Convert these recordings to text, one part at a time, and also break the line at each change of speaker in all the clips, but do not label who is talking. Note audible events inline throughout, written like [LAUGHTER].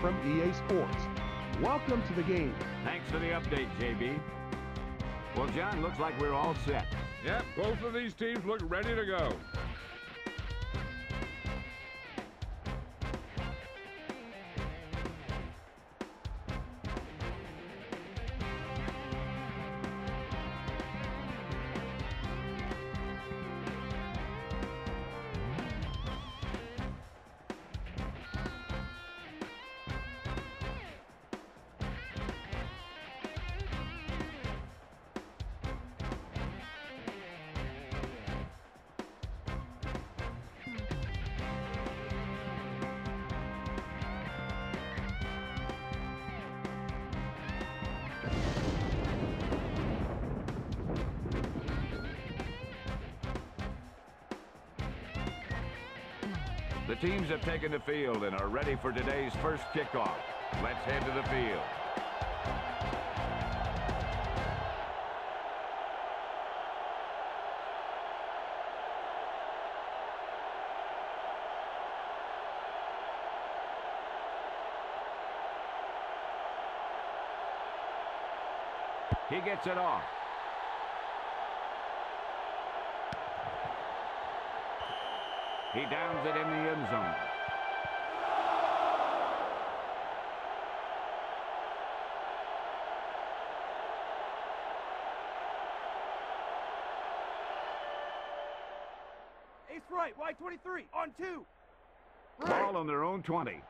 from EA Sports. Welcome to the game.
Thanks for the update, JB. Well, John, looks like we're all set.
Yep, both of these teams look ready to go.
Taken the field and are ready for today's first kickoff. Let's head to the field. He gets it off. He downs it in the end zone.
Ace right, Y23, on two.
Ball on their own 20.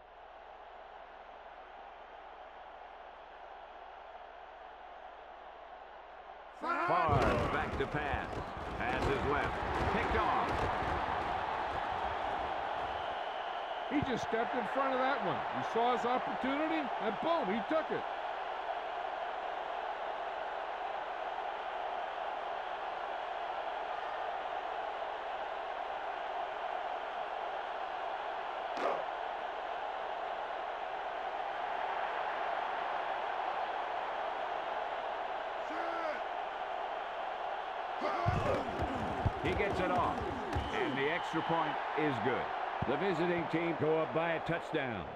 Far back to pass. Pass is left. Picked off.
He just stepped in front of that one. He saw his opportunity, and boom, he took it.
He gets it off. And the extra point is good. The visiting team go up by a touchdown.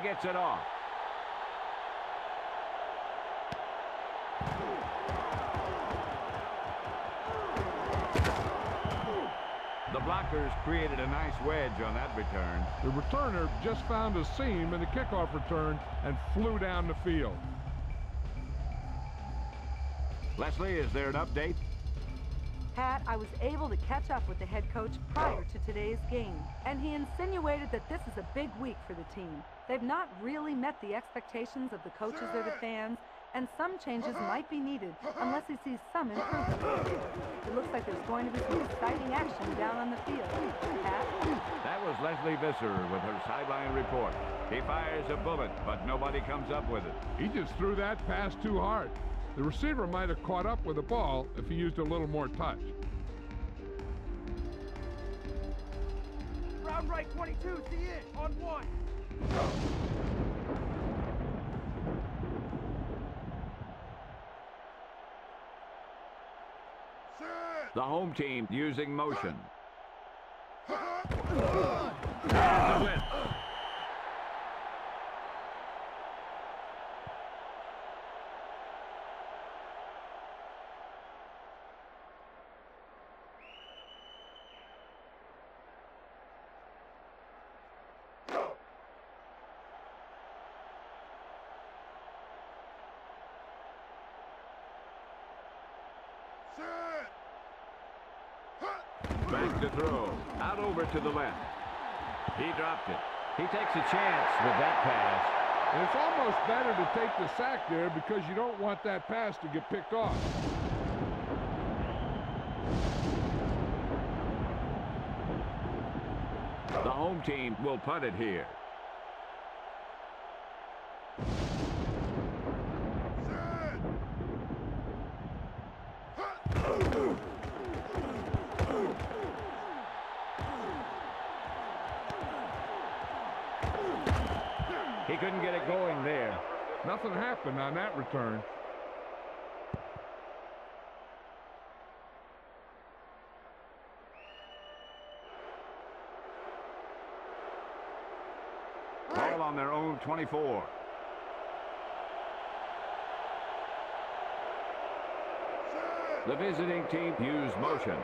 He gets it off. The blockers created a nice wedge on that return.
The returner just found a seam in the kickoff return and flew down the field.
Lesley, is there an update?
Pat, I was able to catch up with the head coach prior to today's game, and he insinuated that this is a big week for the team. They've not really met the expectations of the coaches or the fans, and some changes might be needed unless he sees some improvement. It looks like there's going to be some exciting action down on the field. Pat?
That was Lesley Visser with her sideline report. He fires a bullet, but nobody comes up with it.
He just threw that pass too hard. The receiver might have caught up with the ball if he used a little more touch.
Round right, 22, see it, on one.
The home team using motion. Back to throw. Out over to the left. He dropped it. He takes a chance with that pass.
And it's almost better to take the sack there because you don't want that pass to get picked off.
The home team will punt it here. couldn't get it going there.
Nothing happened on that return.
Ball on their own 24. The visiting team use motion.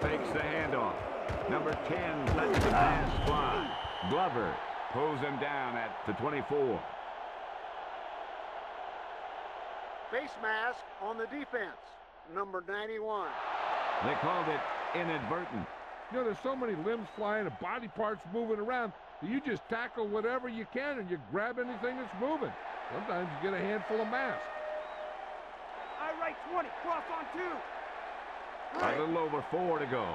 Fakes the handoff. Number 10 lets the pass fly. Glover pulls him down at the 24.
Face mask on the defense, number 91.
They called it inadvertent.
You know, there's so many limbs flying and body parts moving around that you just tackle whatever you can and you grab anything that's moving. Sometimes you get a handful of masks.
I right 20, cross on two.
A little over four to go.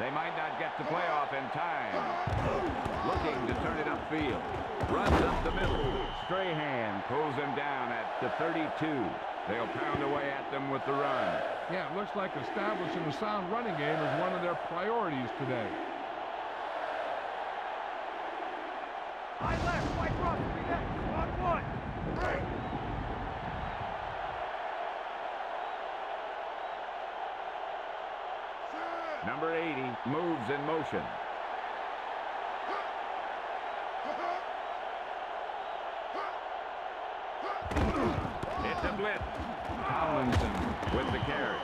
They might not get the playoff in time. Looking to turn it upfield. Runs up the middle. Strahan pulls him down at the 32. They'll pound away at them with the run.
Yeah, it looks like establishing a sound running game is one of their priorities today.
I left, white cross, three left, on one.
Number 80 moves in motion. It's a blitz. Tomlinson with the carry.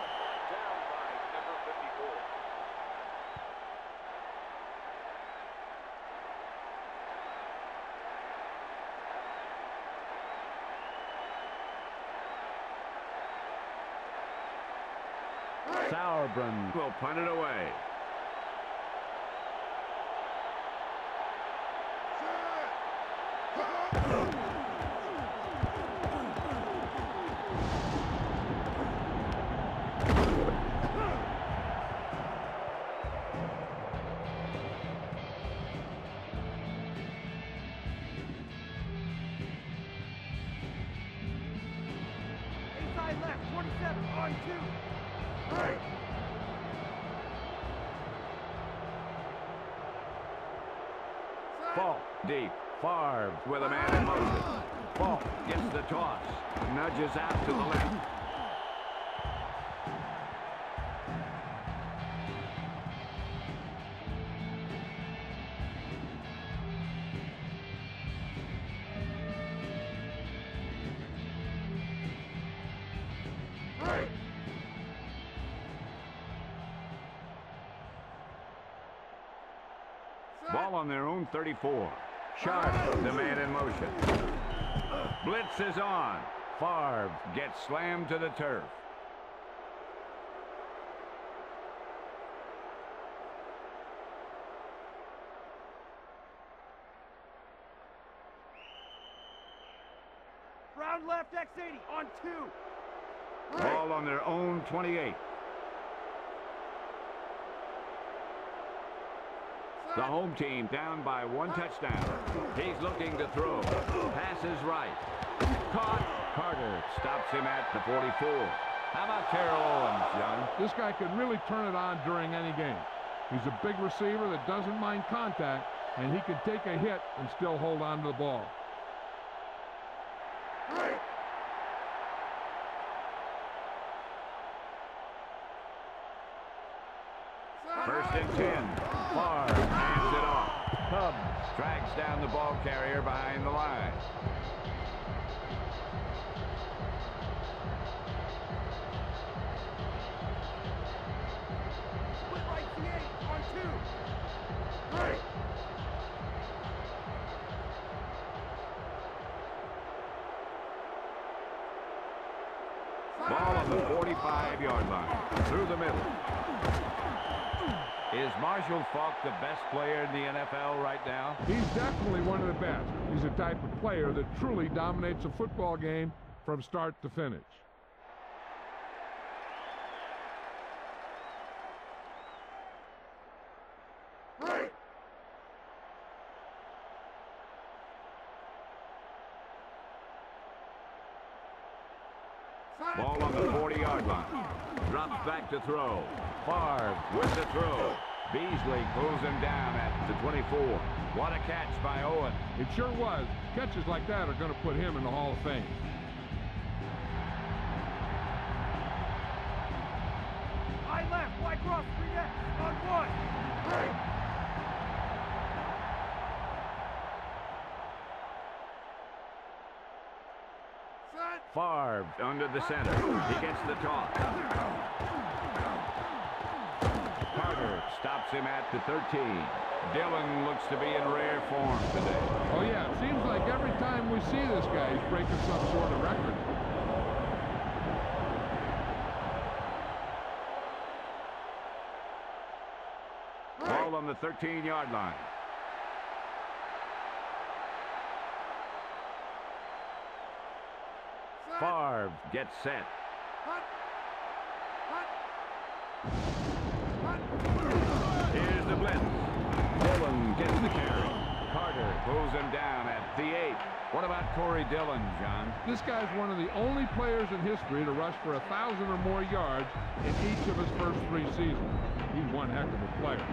Sauerbrun will punt it away. Deep. Favre with a man in motion. Faulk gets the toss. Nudges out to the left. Ball on their own 34. Sharp, the man in motion. Blitz is on. Favre gets slammed to the turf.
Round left, X80, on two.
Ball on their own 28. The home team down by one touchdown. He's looking to throw. Passes right. Caught. Carter stops him at the 44. How about Terrell Owens, John?
This guy can really turn it on during any game. He's a big receiver that doesn't mind contact, and he can take a hit and still hold on to the ball.
First and 10. Drags down the ball carrier behind the line.
Split right, C8, on two.
Ball on the 45-yard line. Through the middle. Is Marshall Faulk the best player in the NFL right now?
He's definitely one of the best. He's a type of player that truly dominates a football game from start to finish.
Ball on the 40-yard line. Drops back to throw. Favre with the throw. Beasley pulls him down at the 24. What a catch by Owen.
It sure was. Catches like that are going to put him in the Hall of Fame.
I left, wide cross, three net, on one. Set.
Favre under the center. He gets the toss. Carter stops him at the 13. Dillon looks to be in rare form today.
Oh, yeah, it seems like every time we see this guy, he's breaking some sort of record.
Ball on the 13-yard line.
Set.
Favre gets set.
Hut. Hut. Hut.
Here's the blitz. Dillon gets the carry. Carter pulls him down at the 8. What about Corey Dillon, John?
This guy's one of the only players in history to rush for a 1,000 or more yards in each of his first three seasons. He's one heck of a player.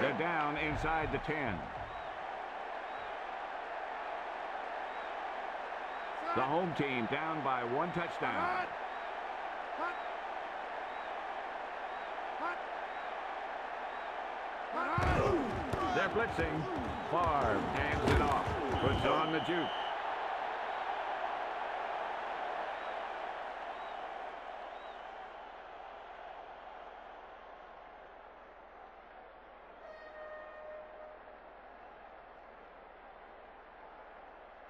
They're down inside the 10. The home team down by one touchdown.
Hut. Hut. Hut. Hut.
They're blitzing. Favre hands it off. Puts on the juke.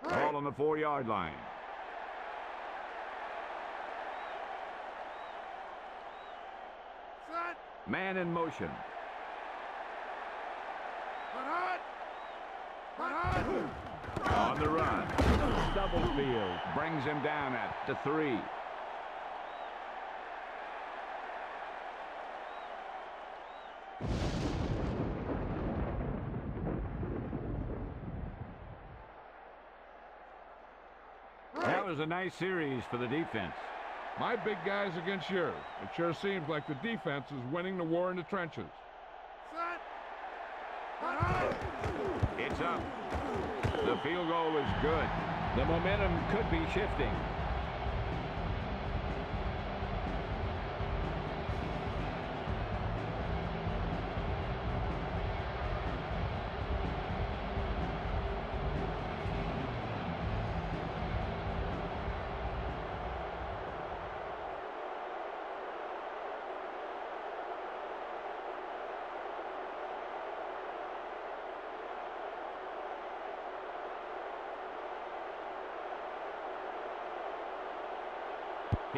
Ball on the four-yard line. Man in motion.
Hut. Hut. Hut.
On the run. Stubblefield brings him down at the three. That was a nice series for the defense.
My big guys against yours. It sure seems like the defense is winning the war in the trenches.
Set.
The field goal is good. The momentum could be shifting.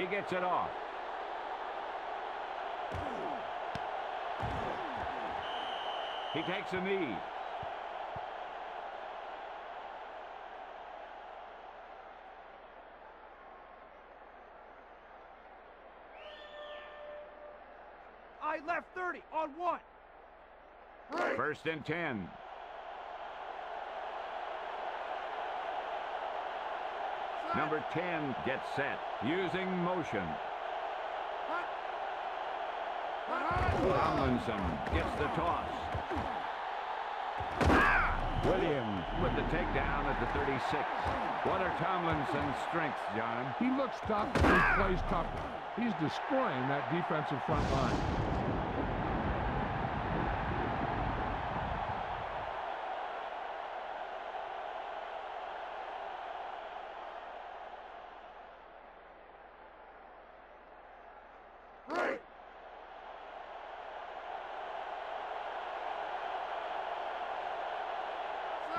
He gets it off. He takes a knee.
I left 30 on one.
First and 10. Number 10 gets set. Using motion. Tomlinson gets the toss. Williams with the takedown at the 36. What are Tomlinson's strengths, John?
He looks tough he plays tough. He's destroying that defensive front line.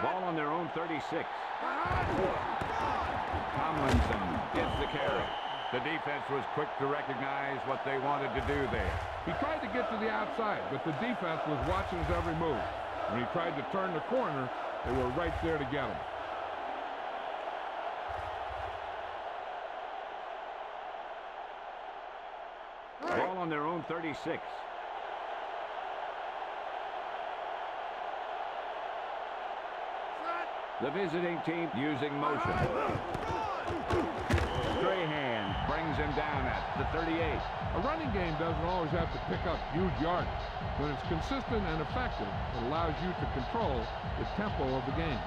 Ball on their own 36. Tomlinson gets the carry. The defense was quick to recognize what they wanted to do there.
He tried to get to the outside, but the defense was watching his every move. When he tried to turn the corner, they were right there to get him.
Ball on their own 36.
Set.
The visiting team using motion. Strahan brings him down at the 38.
A running game doesn't always have to pick up huge yardage. When it's consistent and effective, it allows you to control the tempo of the game.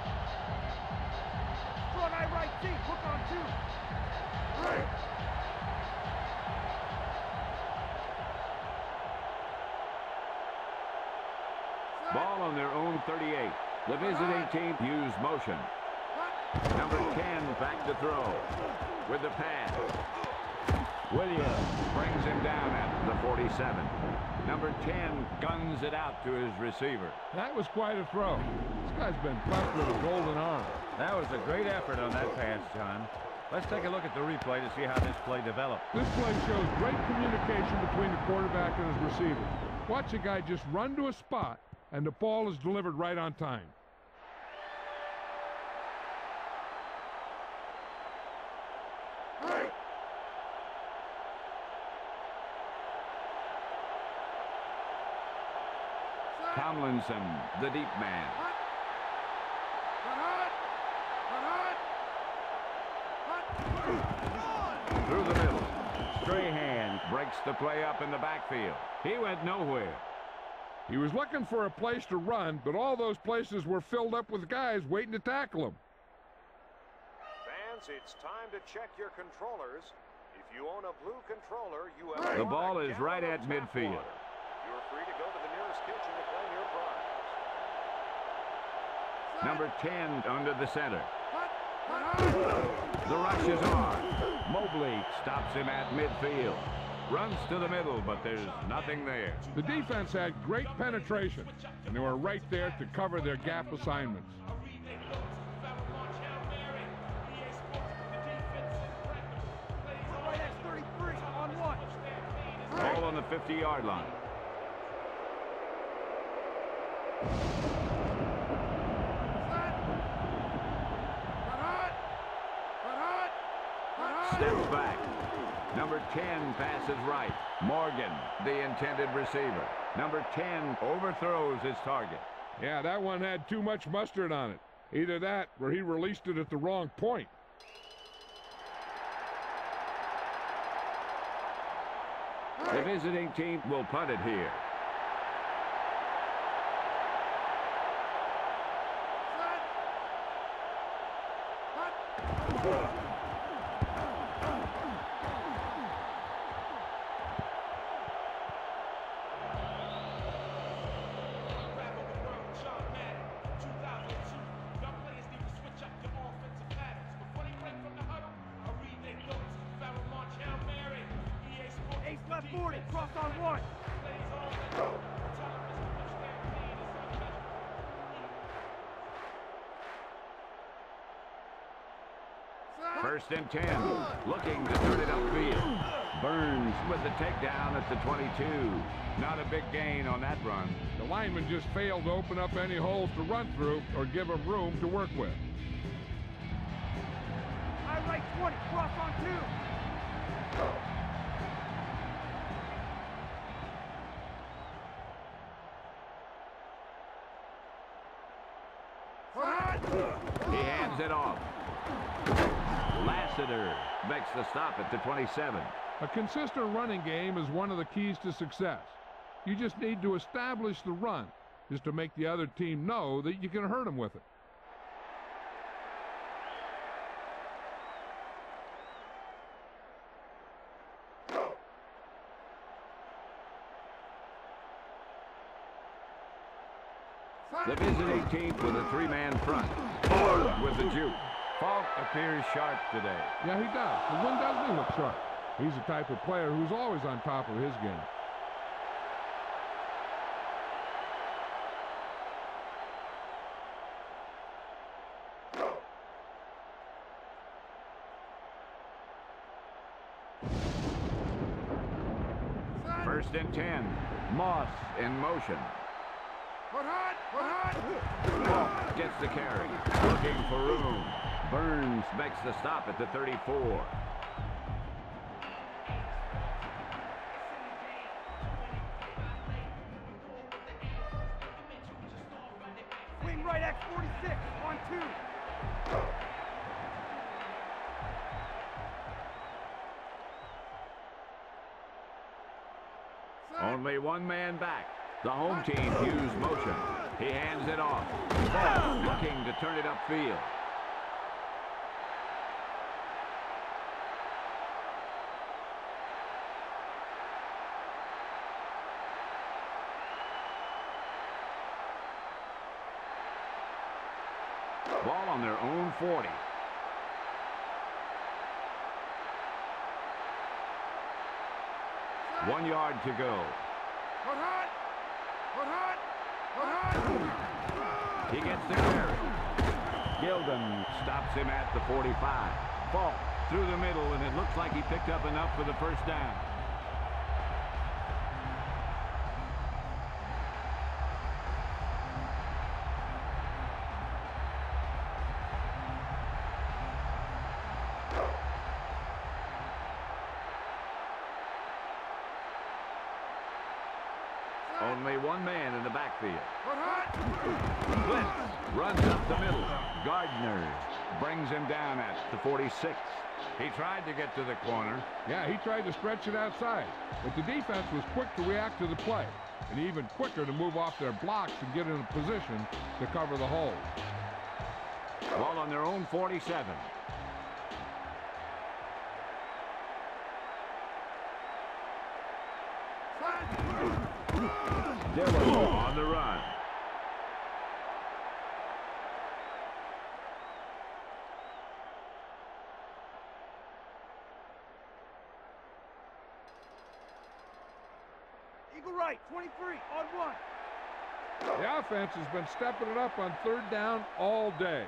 Strong eye right deep. Hook on two.
Ball on their own 38. The visiting team used motion. Number 10 back to throw. With the pass. Williams brings him down at the 47. Number 10 guns it out to his receiver.
That was quite a throw. This guy's been blessed with a golden arm.
That was a great effort on that pass, John. Let's take a look at the replay to see how this play developed.
This play shows great communication between the quarterback and his receiver. Watch a guy just run to a spot, and the ball is delivered right on time.
Tomlinson, the deep man. Through the middle. Strahan breaks the play up in the backfield. He went nowhere.
He was looking for a place to run, but all those places were filled up with guys waiting to tackle him.
Fans, it's time to check your controllers. If you own a blue controller, you have
The ball is right at midfield.
water. You're free to go to the nearest kitchen to claim your prize.
Number 10 under the center. The rush is on. Mobley stops him at midfield. Runs to the middle, but there's nothing there.
The defense had great penetration, and they were right there to cover their gap assignments.
Right X 33 on one.
Ball on the 50-yard line. Steps back. Number 10 passes right. Morgan, the intended receiver. Number 10 overthrows his target.
Yeah, that one had too much mustard on it. Either that, or he released it at the wrong point.
The visiting team will punt it here.
Ace
First and 10. Looking to turn it upfield. Burns with the takedown at the 22. Not a big gain on that run.
The lineman just failed to open up any holes to run through or give him room to work with.
Eye right 20. Cross on two.
He hands it off. Lassiter makes the stop at the 27.
A consistent running game is one of the keys to success. You just need to establish the run, just to make the other team know that you can hurt them with it.
The visiting team with a three-man front. Ford with the juke.
Faulk appears sharp today.
Yeah, he does. But when doesn't he look sharp? He's the type of player who's always on top of his game.
First and 10. Moss in motion. Faulk gets the carry. Looking for room. Burns makes the stop at the 34.
Right 46 on two.
Only one man back. The home team used motion. He hands it off. Looking to turn it upfield. On their own 40. One yard to go. He gets the carry. Gildon stops him at the 45. Ball through the middle, and it looks like he picked up enough for the first down. Backfield. Blitz runs up the middle. Gardner brings him down at the 46. He tried to get to the corner.
Yeah, he tried to stretch it outside, but the defense was quick to react to the play, and even quicker to move off their blocks and get in a position to cover the hole.
Ball on their own 47. Dillon on the run.
Eagle right, 23, on one.
The offense has been stepping it up on third down all day.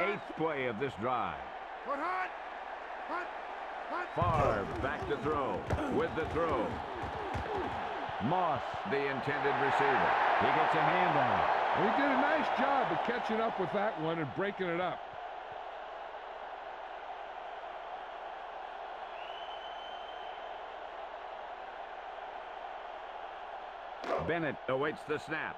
Eighth play of this drive.
Put hot! Hot! Hot!
Favre back to throw. With the throw. Moss, the intended receiver. He gets a handout.
He did a nice job of catching up with that one and breaking it up.
Bennett awaits the snap.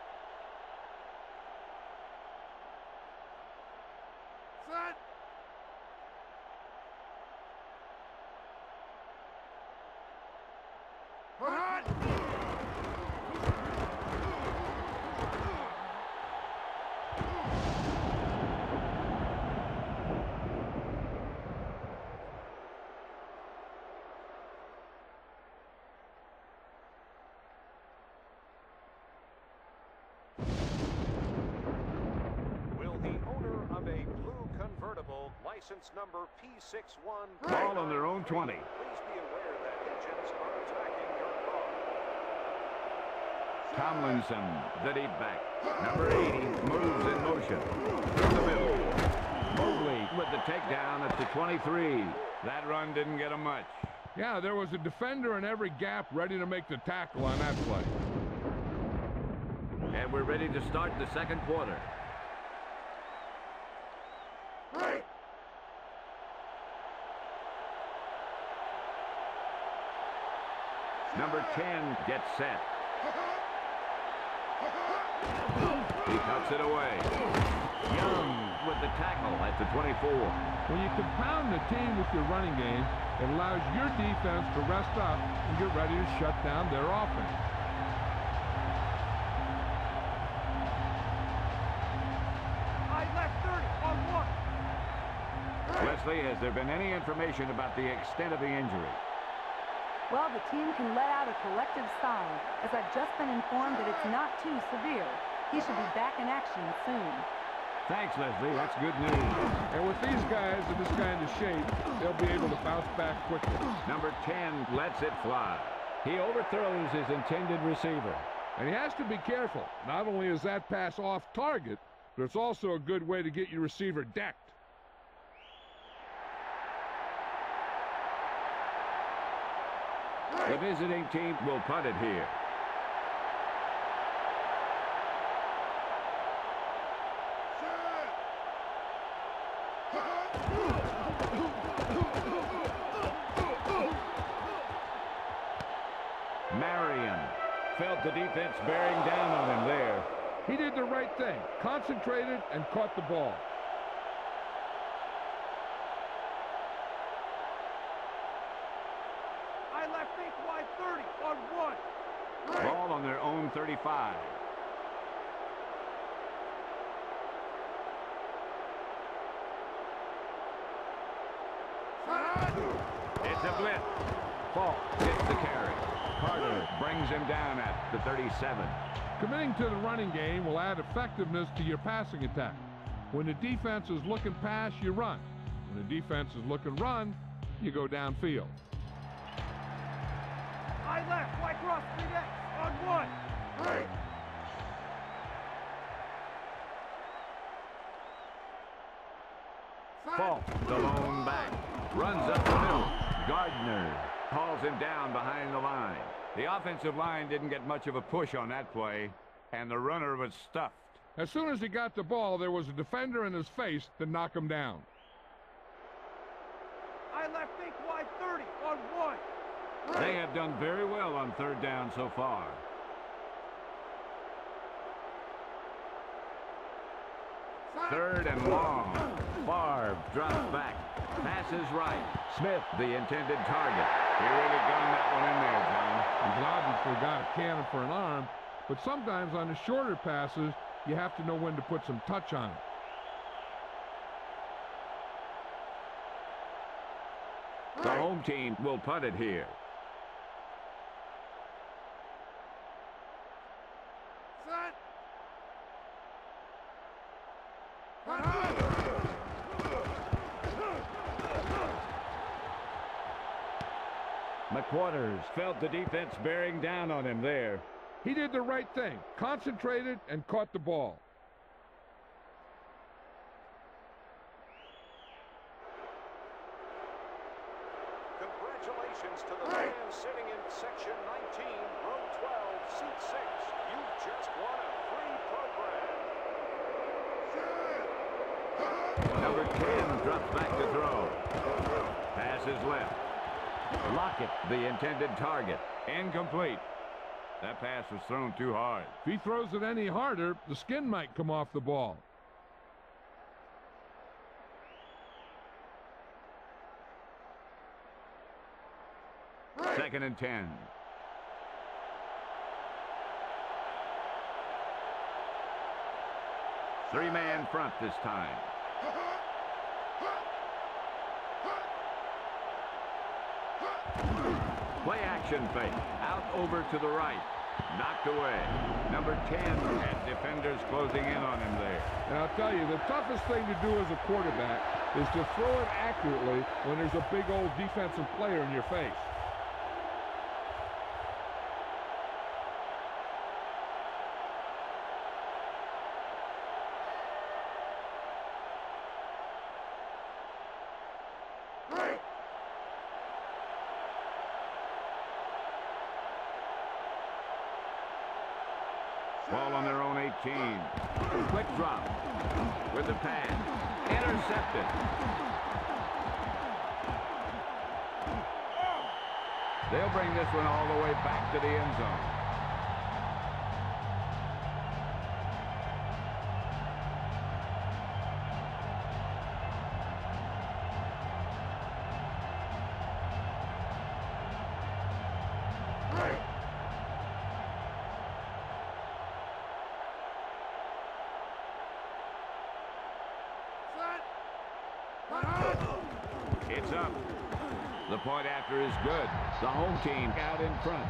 6-1.
Ball on their own 20.
Please be aware that agents are attacking your car.
Tomlinson, the deep back. Number 80 moves in motion. The middle. Mobley with the takedown at the 23. That run didn't get him much.
Yeah, there was a defender in every gap ready to make the tackle on that play.
And we're ready to start the second quarter. Number 10 gets set. He cuts it away. Young with the tackle at the 24.
When you compound the team with your running game, it allows your defense to rest up and get ready to shut down their offense.
I left 30, on one.
Lesley, has there been any information about the extent of the injury?
Well, the team can let out a collective sigh, as I've just been informed that it's not too severe. He should be back in action soon.
Thanks, Lesley. That's good news.
And with these guys in this kind of shape, they'll be able to bounce back quickly.
Number 10 lets it fly. He overthrows his intended receiver.
And he has to be careful. Not only is that pass off target, but it's also a good way to get your receiver decked.
The visiting team will punt it here. Marion felt the defense bearing down on him there.
He did the right thing, concentrated and caught the ball.
I
35. It's a blitz. Faulk gets the carry. Carter brings him down at the 37.
Committing to the running game will add effectiveness to your passing attack. When the defense is looking pass, you run. When the defense is looking run, you go downfield.
I left, white cross, three X, on one. Right.
Faulk, the lone back, runs up the middle. Gardner hauls him down behind the line. The offensive line didn't get much of a push on that play, and the runner was stuffed.
As soon as he got the ball, there was a defender in his face to knock him down.
I left think wide 30 on one.
They have done very well on third down so far. Third and long. Favre drops back. Passes right. Smith, the intended target. He really gunned that one in there, John.
He's obviously got a cannon for an arm, but sometimes on the shorter passes, you have to know when to put some touch on it.
The home team will punt it here.
Set.
McQuarters felt the defense bearing down on him there.
He did the right thing, concentrated and caught the ball.
Congratulations to the man sitting in section 19, row 12, seat 6. You just won a free program.
Number 10 drops back to throw. Pass is left. Lockett, the intended target. Incomplete. That pass was thrown too hard.
If he throws it any harder, the skin might come off the ball.
Second and 10. Three-man front this time. [LAUGHS] [LAUGHS] Play action fake. Out over to the right. Knocked away. Number 10 had defenders closing in on him there.
And I'll tell you, the toughest thing to do as a quarterback is to throw it accurately when there's a big old defensive player in your face.
15. Quick drop. With the pan. Intercepted. They'll bring this one all the way back to the end zone. Is good. The home team out in front.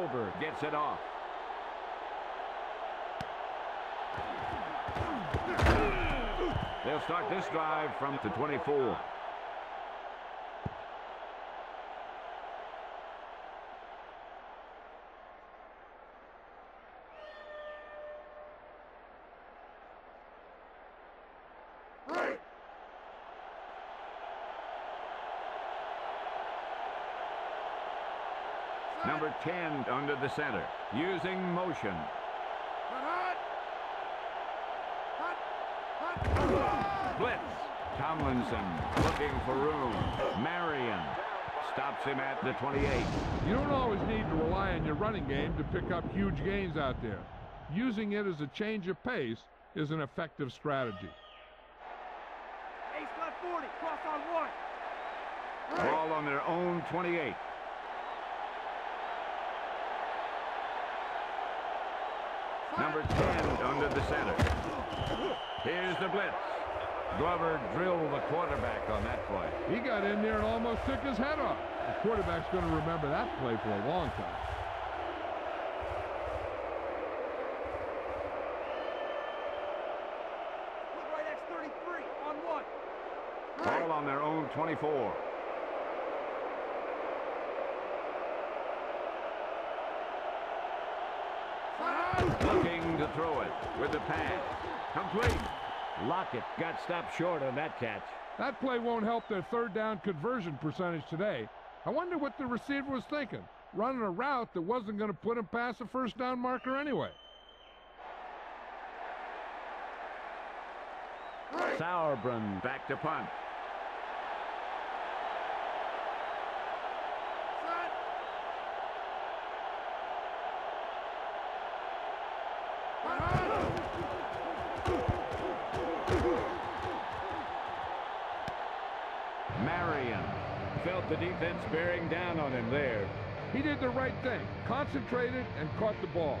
Stover gets it off. They'll start this drive from the 24. Number 10 under the center, using motion. Blitz. Tomlinson looking for room. Marion stops him at the 28.
You don't always need to rely on your running game to pick up huge gains out there. Using it as a change of pace is an effective strategy.
Ace left 40, cross on one.
Ball on their own 28. Number 10 under the center. Here's the blitz. Glover drilled the quarterback on that play.
He got in there and almost took his head off. The quarterback's going to remember that play for a long time.
Put right X33 on one.
Ball on their own 24. Looking to throw it with the pass. Complete. Lockett got stopped short on that catch.
That play won't help their third down conversion percentage today. I wonder what the receiver was thinking, running a route that wasn't going to put him past the first down marker anyway.
Sauerbrun back to punt. Marion felt the defense bearing down on him there.
He did the right thing, concentrated and caught the ball.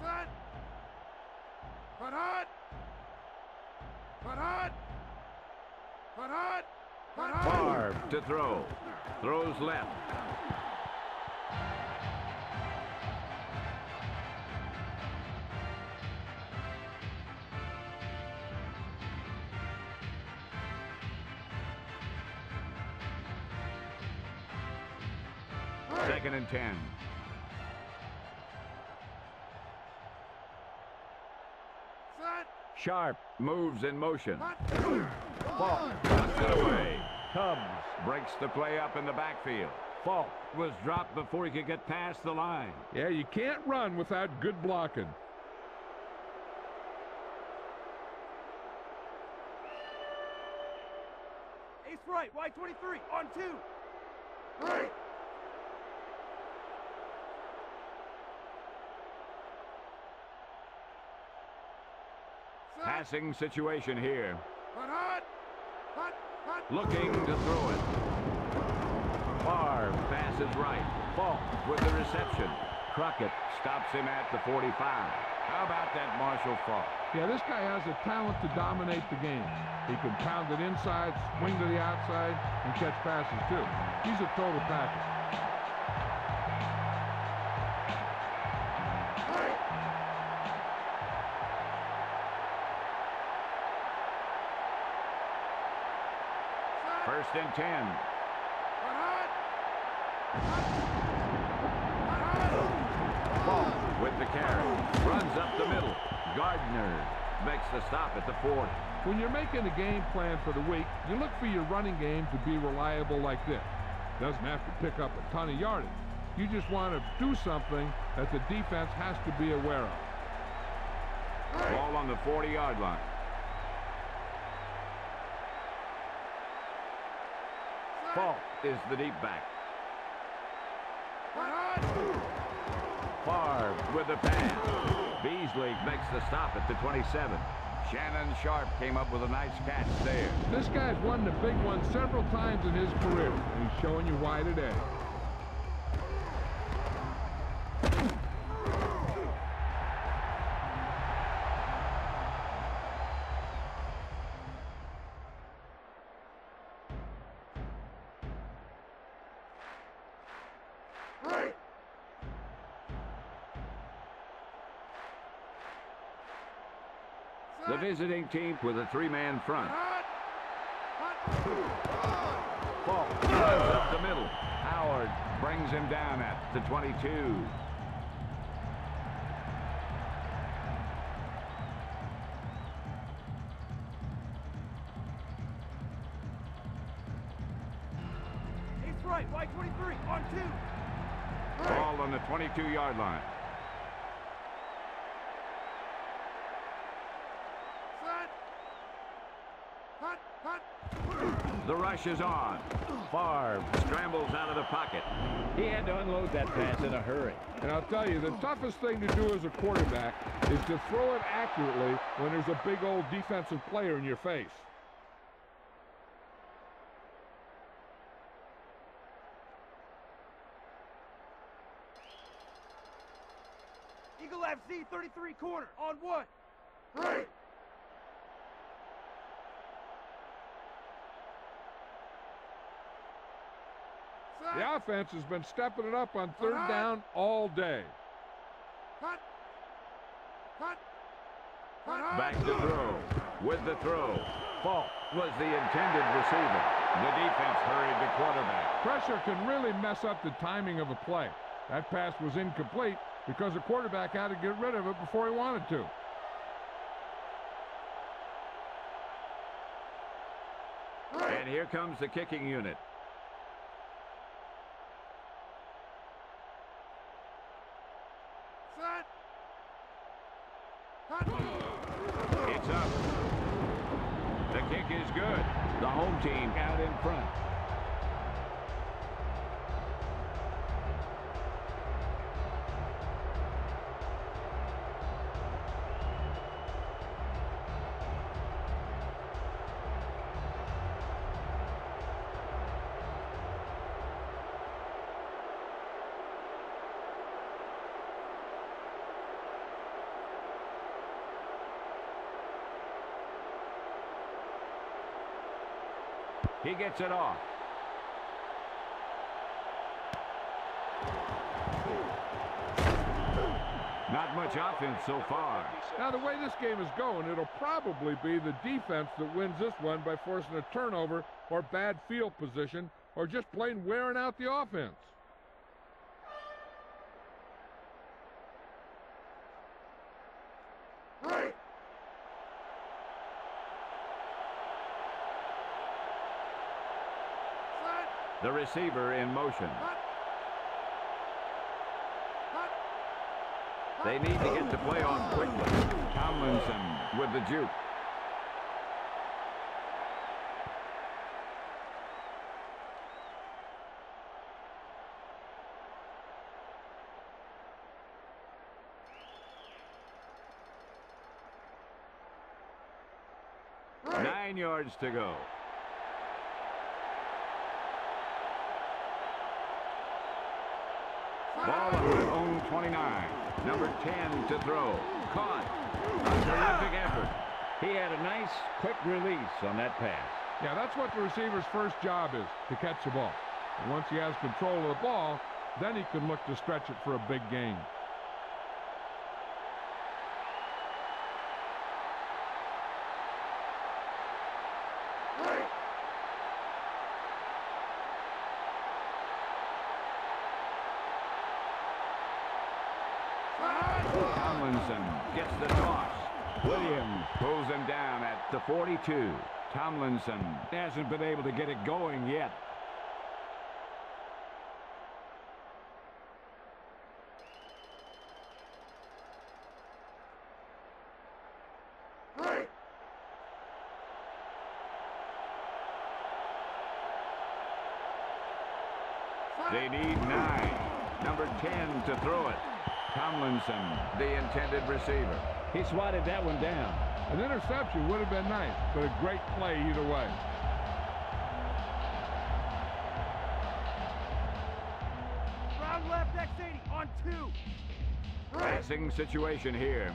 Set.
Favre to throw. Throws left. And 10.
Set.
Sharpe moves in motion.
Faulk.
Knocks it away. Tubbs breaks the play up in the backfield. Faulk was dropped before he could get past the line.
Yeah, you can't run without good blocking.
Ace right, Y23 on two. Right.
Situation here. Looking to throw it. Favre passes right. Faulk with the reception. Crockett stops him at the 45. How about that Marshall Faulk?
Yeah, this guy has the talent to dominate the game. He can pound it inside, swing to the outside, and catch passes too. He's a total package.
And 10.
Put hot.
Faulk with the carry. Runs up the middle. Gardner makes the stop at the 40.
When you're making a game plan for the week, you look for your running game to be reliable like this. Doesn't have to pick up a ton of yardage. You just want to do something that the defense has to be aware of.
Ball on the 40-yard line. Is the deep back. Favre with the pass. Beasley makes the stop at the 27. Shannon Sharpe came up with a nice catch there.
This guy's won the big one several times in his career, he's showing you why today.
visiting team with a three-man front. Ball drives up the middle. Howard brings him down at the 22.
Right, Y23, on two.
Ball on the 22-yard line. The rush is on. Favre scrambles out of the pocket.
He had to unload that pass in a hurry.
And I'll tell you, the toughest thing to do as a quarterback is to throw it accurately when there's a big old defensive player in your face.
Eagle FC 33 corner, on one. Right.
The offense has been stepping it up on third down all day.
Hut. Hut. Hut.
Back to throw. With the throw. Faulk was the intended receiver. The defense hurried the quarterback.
Pressure can really mess up the timing of a play. That pass was incomplete because the quarterback had to get rid of it before he wanted to.
And here comes the kicking unit. He gets it off. Not much offense so far.
Now, the way this game is going, it'll probably be the defense that wins this one by forcing a turnover or bad field position or just plain wearing out the offense.
The receiver in motion. They need to get the play on quickly. Tomlinson with the juke. Nine yards to go. Ball on their own 29. Number 10 to throw. Caught. A terrific effort.
He had a nice, quick release on that pass.
Yeah, that's what the receiver's first job is, to catch the ball. And once he has control of the ball, then he can look to stretch it for a big gain.
Right. Set.
Tomlinson gets the toss. Williams pulls him down at the 42. Tomlinson hasn't been able to get it going yet. They need nine. Number 10 to throw it. Tomlinson, the intended receiver.
He swatted that one down.
An interception would have been nice, but a great play either way.
Round left, X80, on two. Right.
Passing situation here.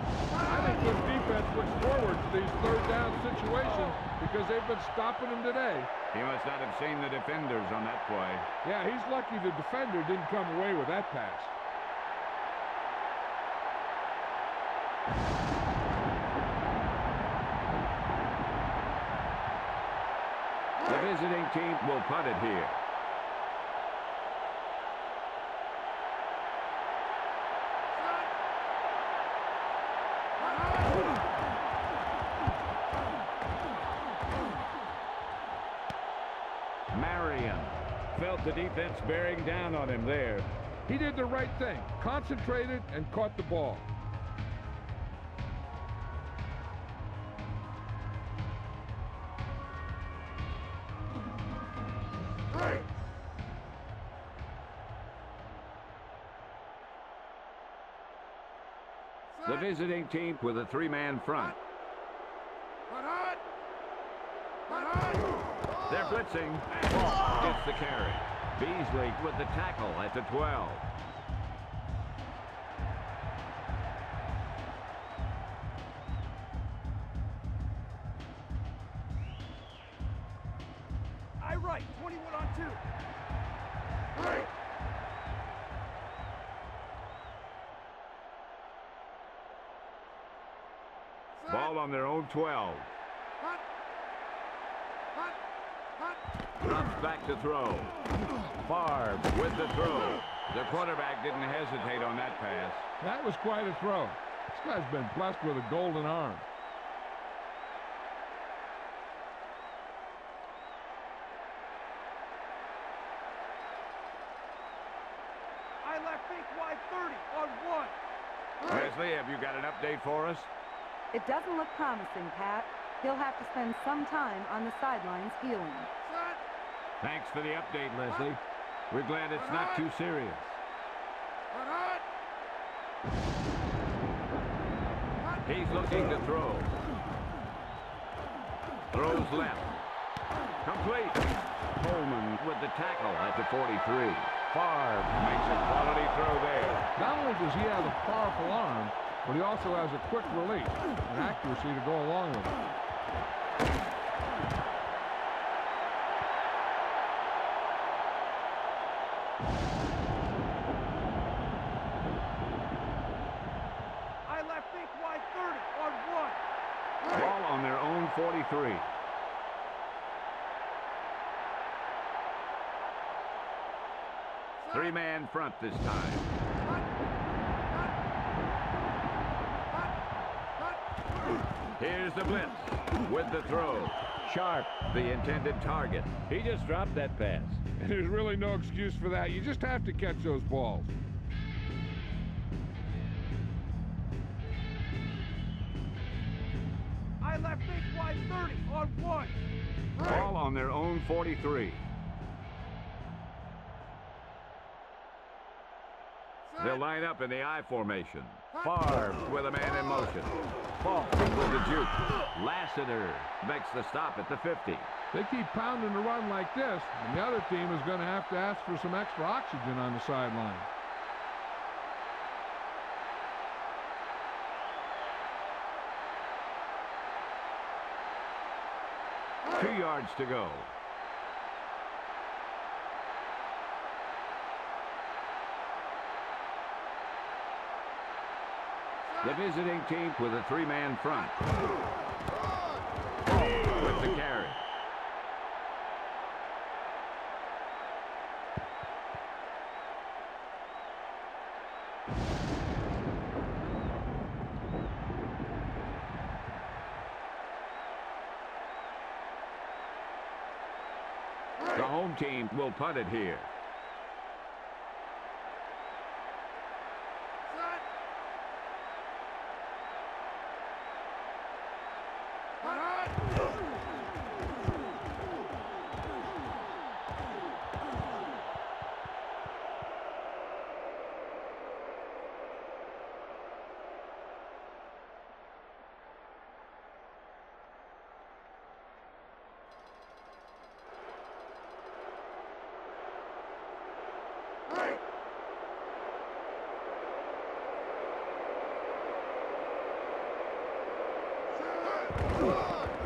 I think this defense looks forward to these third down situations because they've been stopping them today.
He must not have seen the defenders on that play.
Yeah, he's lucky the defender didn't come away with that pass.
The visiting team will punt it here.
the defense bearing down on him there.
He did the right thing, concentrated and caught the ball.
The visiting team with a three-man front. They're blitzing. Gets the carry. Beasley with the tackle at the 12.
I right, 21 on two.
Ball on their own 12. Drops back to throw. Favre with the throw. The quarterback didn't hesitate on that pass.
That was quite a throw. This guy's been blessed with a golden arm.
I left fake wide 30 on one.
Lesley, have you got an update for us?
It doesn't look promising, Pat. He'll have to spend some time on the sidelines healing.
Thanks for the update, Lesley. We're glad it's not too serious. He's looking to throw. Throws left. Complete. Coleman with the tackle at the 43. Favre makes a quality throw there.
Not only does he have a powerful arm, but he also has a quick release and accuracy to go along with it.
I left fake wide 30 on one.
Ball on their own 43. Three-man front this time. Here's the blitz with the throw. Sharpe, the intended target.
He just dropped that pass.
And [LAUGHS] there's really no excuse for that. You just have to catch those balls.
I left fake wide 30 on one.
Ball on their own 43. Line up in the I formation. Favre with a man in motion. Faulk with the juke. Lassiter makes the stop at the 50.
They keep pounding the run like this, and the other team is going to have to ask for some extra oxygen on the sideline.
Two yards to go. The visiting team with a three-man front. With the carry. The home team will punt it here.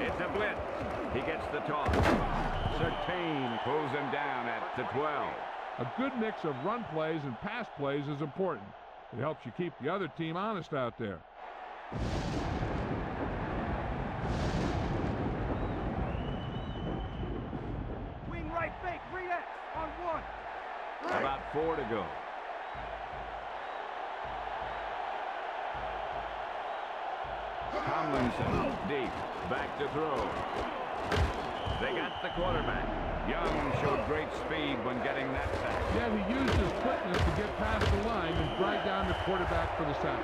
It's a blitz. He gets the toss. Sertain pulls him down at the 12.
A good mix of run plays and pass plays is important. It helps you keep the other team honest out there.
Wing right fake, read X on one.
About four to go. Tomlinson deep. Back to throw. They got the quarterback. Young showed great speed when getting that sack.
Yeah, he used his quickness to get past the line and drag down the quarterback for the sack.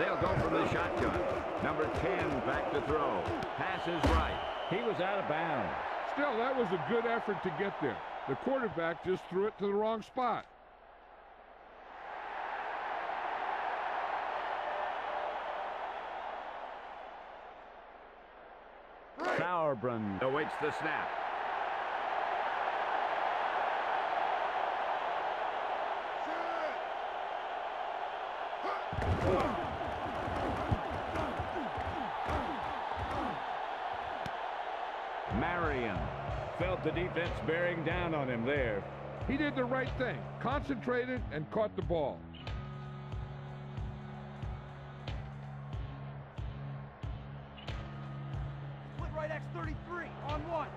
They'll go from the shotgun. Number 10 back to throw. Pass is right.
He was out of bounds.
Still, that was a good effort to get there. The quarterback just threw it to the wrong spot.
Sauerbrun
Awaits the snap. Marion.
Felt the defense bearing down on him there.
He did the right thing, concentrated and caught the ball.
Split right X33 on one.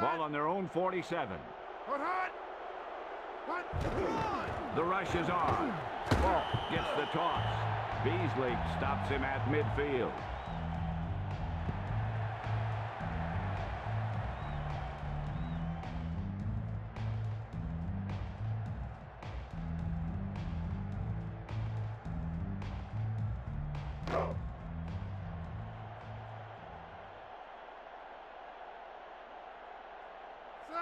Ball on their own 47.
Hut, hut. Hut.
The rush is on. Ball gets the toss. Beasley stops him at midfield.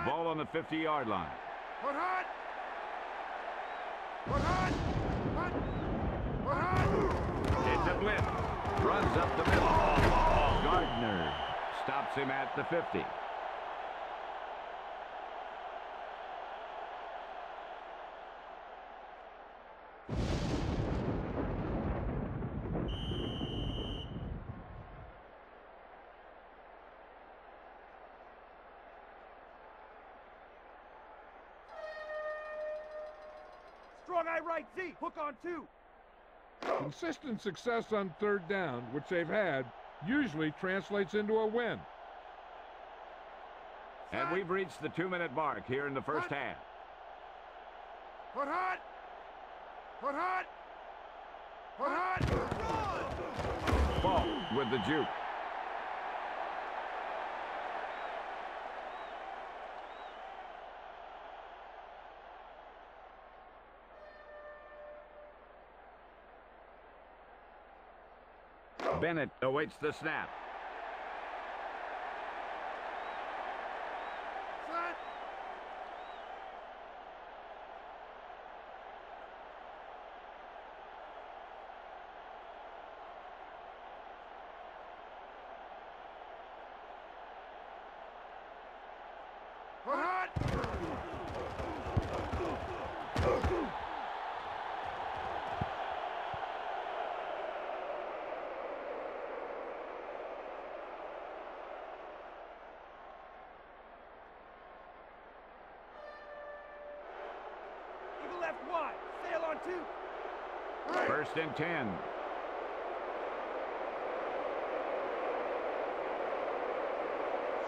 Ball on the 50-yard line.
Hut, hut. Hut, hut. Hut. Hut, hut.
It's a blitz. Runs up the middle. Gardner stops him at the 50.
Strong eye right Z. Hook on two.
Consistent success on third down, which they've had, usually translates into a win.
And we've reached the two-minute mark here in the first half.
Hut, hut. Hut, hut.
Ball with the juke. Bennett awaits the snap.
Set. Hut, hut. Eagle left wide. Sail on two.
First and 10.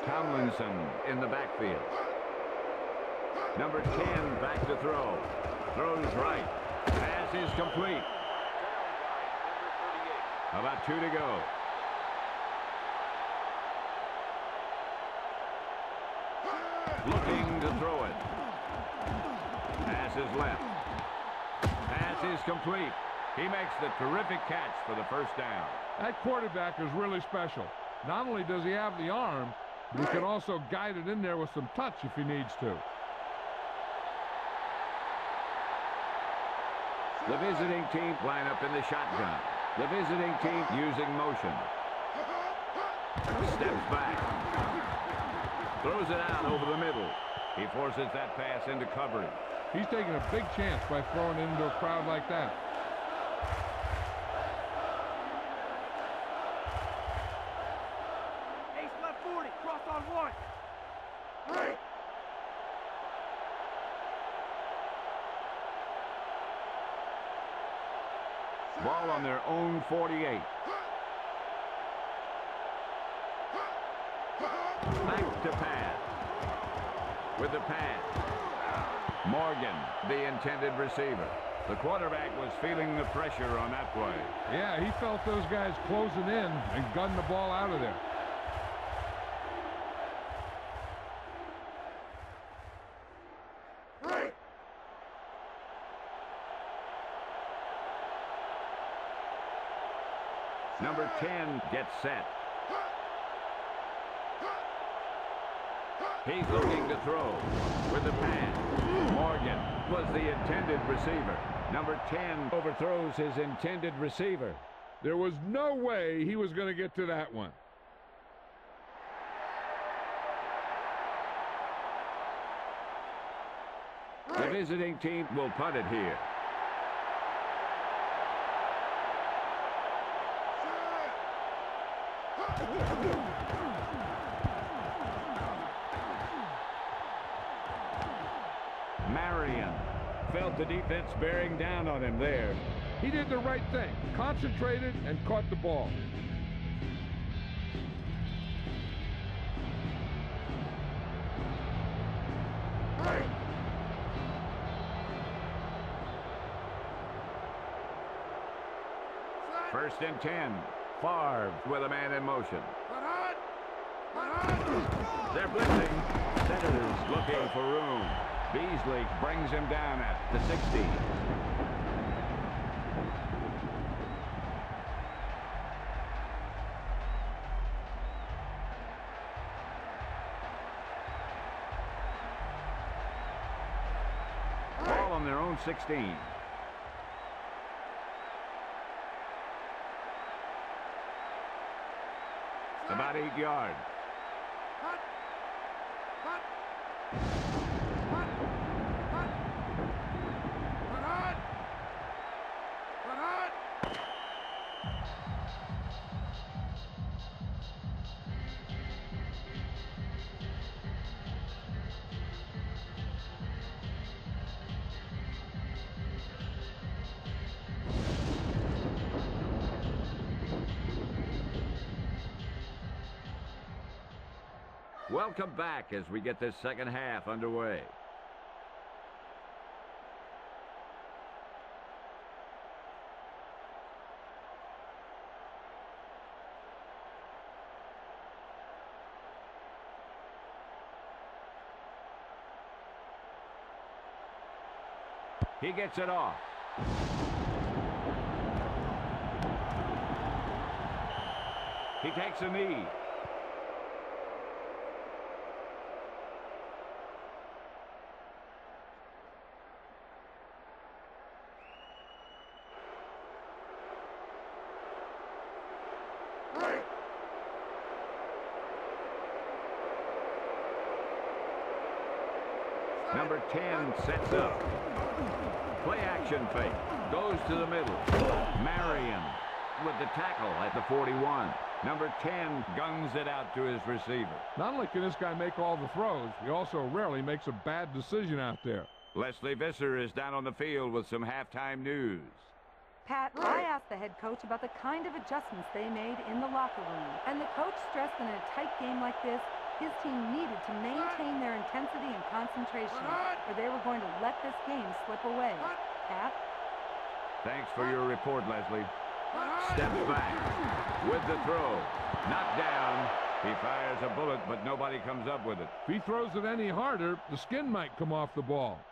Tomlinson in the backfield. Number 10 back to throw. Throws right. Pass is complete. About two to go. Looking to throw it. Pass is left. Pass is complete. He makes the terrific catch for the first down.
That quarterback is really special. Not only does he have the arm, but he can also guide it in there with some touch if he needs to.
The visiting team line up in the shotgun. The visiting team using motion. Steps back. Throws it out over the middle. He forces that pass into coverage.
He's taking a big chance by throwing it into a crowd like that.
Ace left 40. Cross on one.
Ball on their own 48. Back to pass. With the pass. Morgan, the intended receiver. The quarterback was feeling the pressure on that play.
Yeah, he felt those guys closing in and gunned the ball out of there.
Number 10 gets set. He's looking to throw with the pass. Morgan was the intended receiver. Number 10 overthrows his intended receiver.
There was no way he was going to get to that one.
The visiting team will punt it here. Marion felt the defense bearing down on him there.
He did the right thing, concentrated and caught the ball.
First and 10. Favre with a man in motion. They're blitzing. Senators looking for room. Beasley brings him down at the 60. Ball on their own 16. Eight Welcome back as we get this second half underway. He gets it off. He takes a knee. Number 10 sets up. Play action fake. Goes to the middle. Marion with the tackle at the 41. Number 10 guns it out to his receiver.
Not only can this guy make all the throws, he also rarely makes a bad decision out there.
Lesley Visser is down on the field with some halftime news.
Pat, I asked the head coach about the kind of adjustments they made in the locker room. And the coach stressed that in a tight game like this, his team needed to maintain their intensity and concentration, or they were going to let this game slip away. Pat?
Thanks for your report, Lesley. Steps back with the throw. Knocked down. He fires a bullet, but nobody comes up with it.
If he throws it any harder, the skin might come off the ball.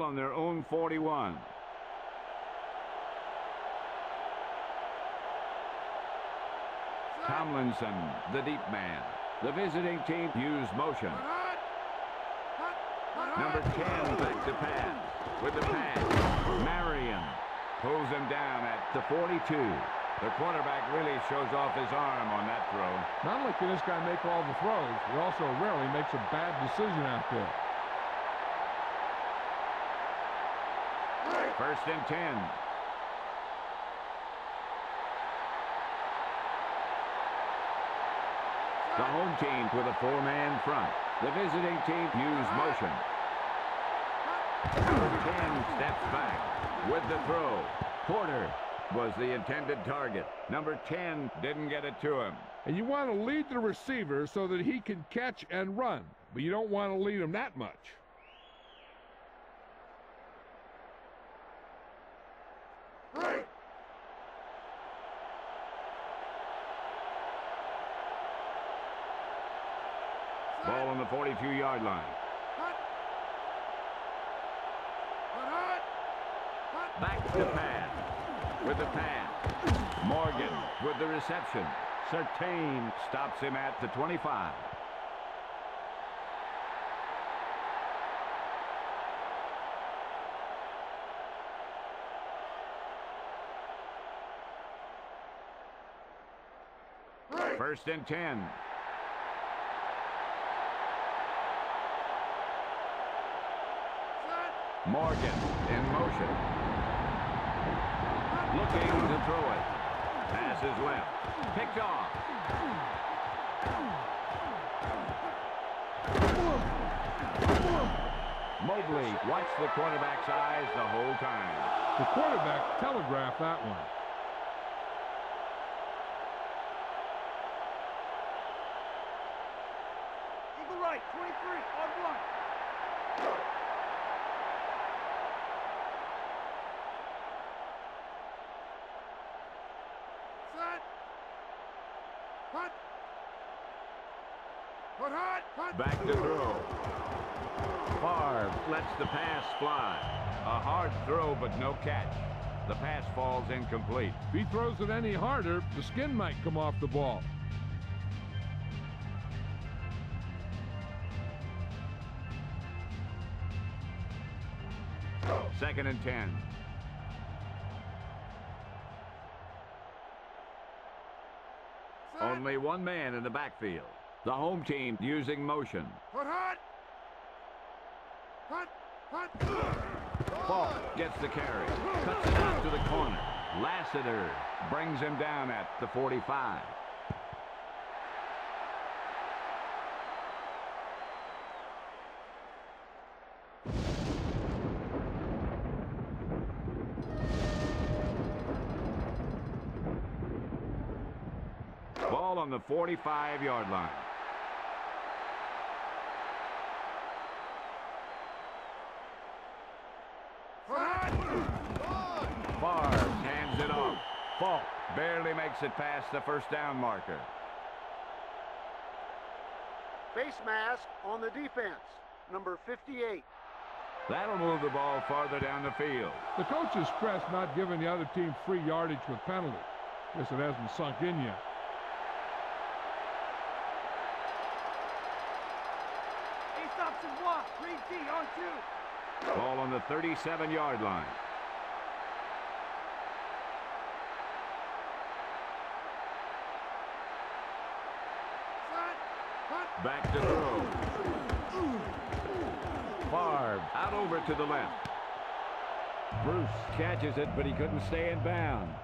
Ball on their own 41. Tomlinson, the deep man. The visiting team used motion. Number 10 back to pass. With the pass, Marion pulls him down at the 42. The quarterback really shows off his arm on that throw.
Not only can this guy make all the throws, he also rarely makes a bad decision out there.
First and 10. The home team with a four-man front. The visiting team use motion. Number 10 steps back with the throw. Porter was the intended target. Number 10 didn't get it to him.
And you want to lead the receiver so that he can catch and run, but you don't want to lead him that much.
52-yard line. Back to pass. With the pass. Morgan with the reception. Sertain stops him at the 25. First and 10. Morgan in motion. Looking to throw it. Pass is left. Picked off. Mobley watched the quarterback's eyes the whole time.
The quarterback telegraphed that one.
Eagle right, 23, on one. Set. Hut. Hut, hut, hut.
Back to throw. Favre lets the pass fly. A hard throw, but no catch. The pass falls incomplete.
If he throws it any harder, the skin might come off the ball.
Second and 10.
Set.
Only one man in the backfield. The home team using motion. Faulk gets the carry. Cuts it out to the corner. Lassiter brings him down at the 45. Ball on the 45-yard line.
Hut,
Favre hands it off. Faulk barely makes it past the first down marker.
Face mask on the defense, number 58.
That'll move the ball farther down the field.
The coaches stress not giving the other team free yardage with penalties. Guess it hasn't sunk in yet.
Ace option block, green D on two.
Ball on the 37-yard line.
Set. Hut.
Back to throw. Favre out over to the left. Bruce catches it, but he couldn't stay in bounds.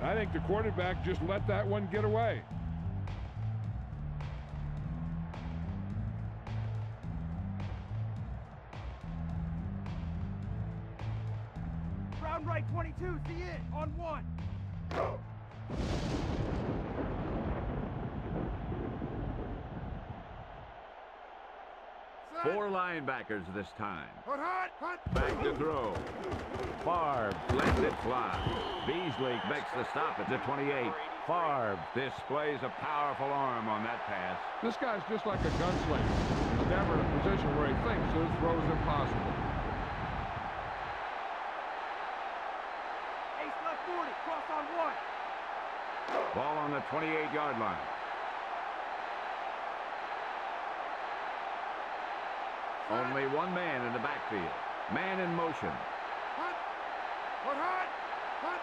I think the quarterback just let that one get away.
Round right, 22, see it, on one. Set.
Four linebackers this time. Back to throw. Favre lets it fly. Beasley makes the stop at the 28. Favre displays a powerful arm on that pass.
This guy's just like a gunslinger. He's never in a position where he thinks his throw is impossible.
Ace left 40, cross on one.
Ball on the 28-yard line. Only one man in the backfield. Man in motion.
Hut. Hut, hut. Hut.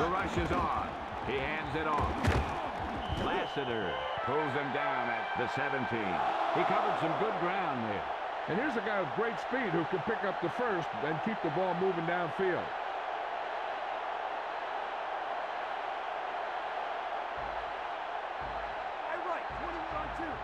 The rush is on. He hands it off. Lassiter pulls him down at the 17. He covered some good ground there.
And here's a guy with great speed who can pick up the first and keep the ball moving downfield.
High right, 21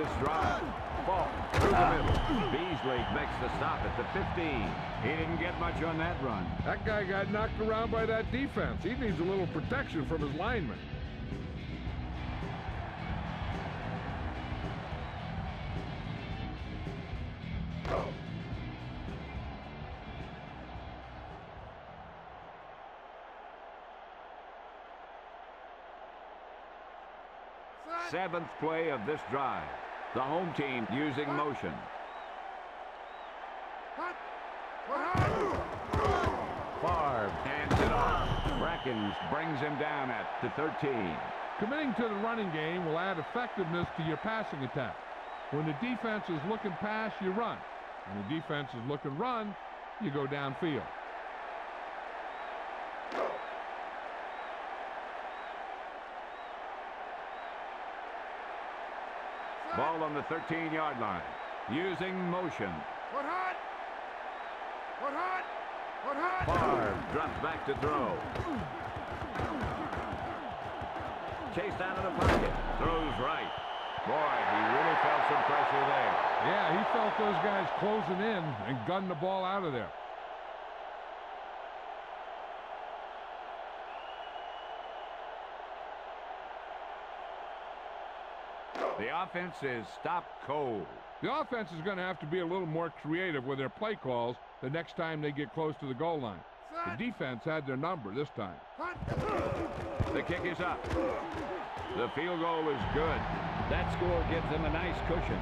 this drive. Ball through the middle. Beasley makes the stop at the 15. He didn't get much on that run.
That guy got knocked around by that defense. He needs a little protection from his lineman.
Seventh play of this drive. The home team using motion. Favre hands it off. Brackens brings him down at the 13.
Committing to the running game will add effectiveness to your passing attack. When the defense is looking pass, you run. When the defense is looking run, you go downfield.
Ball on the 13-yard line. Using motion.
What hot? What hot? What hot?
Favre drops back to throw. Chased out of the pocket. Throws right. Boy, he really felt some pressure there.
Yeah, he felt those guys closing in and gunning the ball out of there.
The offense is stopped cold.
The offense is going to have to be a little more creative with their play calls the next time they get close to the goal line. The defense had their number this time.
The kick is up. The field goal is good. That score gives them a nice cushion.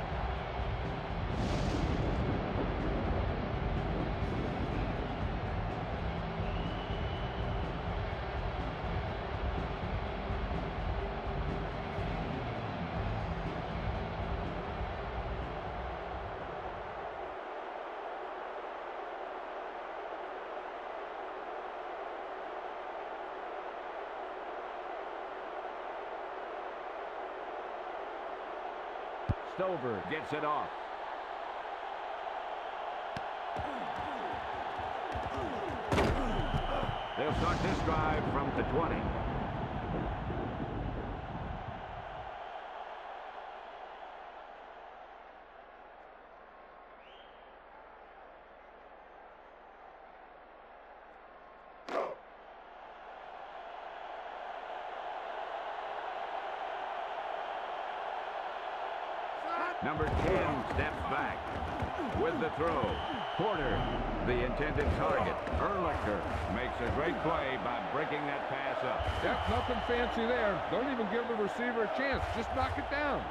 Stover gets it off. They'll start this drive from the 20. Number 10 steps back with the throw. Porter, the intended target. Urlacher makes a great play by breaking that pass up.
Yep, nothing fancy there. Don't even give the receiver a chance. Just knock it down.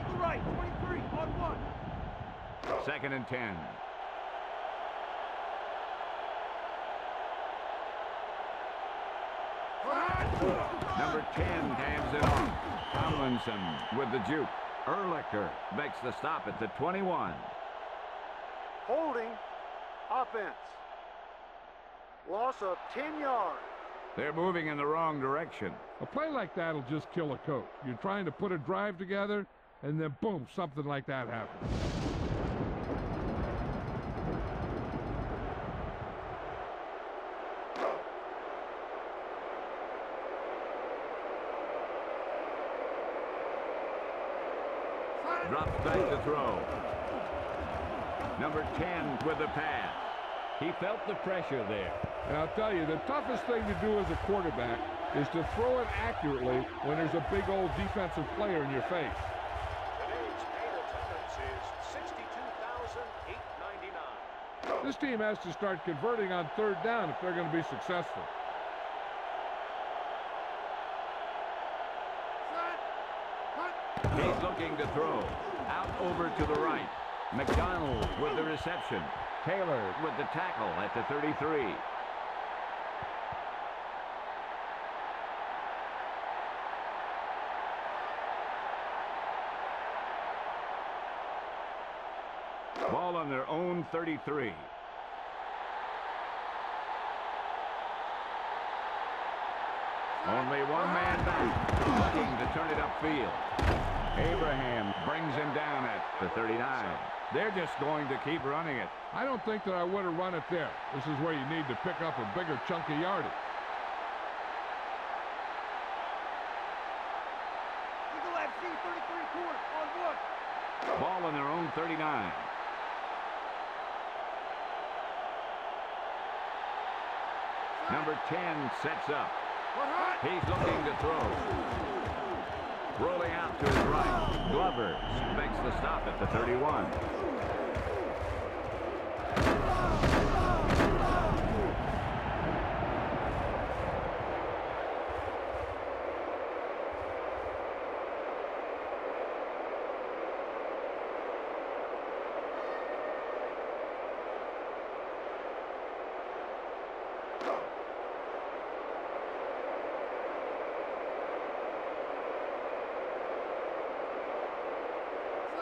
Eagle right, 23, on one.
Second and 10. Number 10 hands it off. Tomlinson with the juke. Urlacher makes the stop at the 21.
Holding offense. Loss of 10 yards.
They're moving in the wrong direction.
A play like that will just kill a coach. You're trying to put a drive together, and then boom, something like that happens.
Drops back to throw. Number 10 with the pass.
He felt the pressure there.
And I'll tell you, the toughest thing to do as a quarterback is to throw it accurately when there's a big old defensive player in your face.
Today's paid attendance is 62,899.
This team has to start converting on third down if they're going to be successful.
He's looking to throw. Over to the right. McDonald with the reception. Taylor with the tackle at the 33. Ball on their own 33. Only one man back, looking to turn it upfield. Abraham brings him down at the 39. They're just going to keep running it.
I don't think that I would have run it there. This is where you need to pick up a bigger chunk of yardage.
Eagle FC 33 court on one.
Ball on their own 39. Number 10 sets up. He's looking to throw. Rolling out to his right. Glover makes the stop at the 31.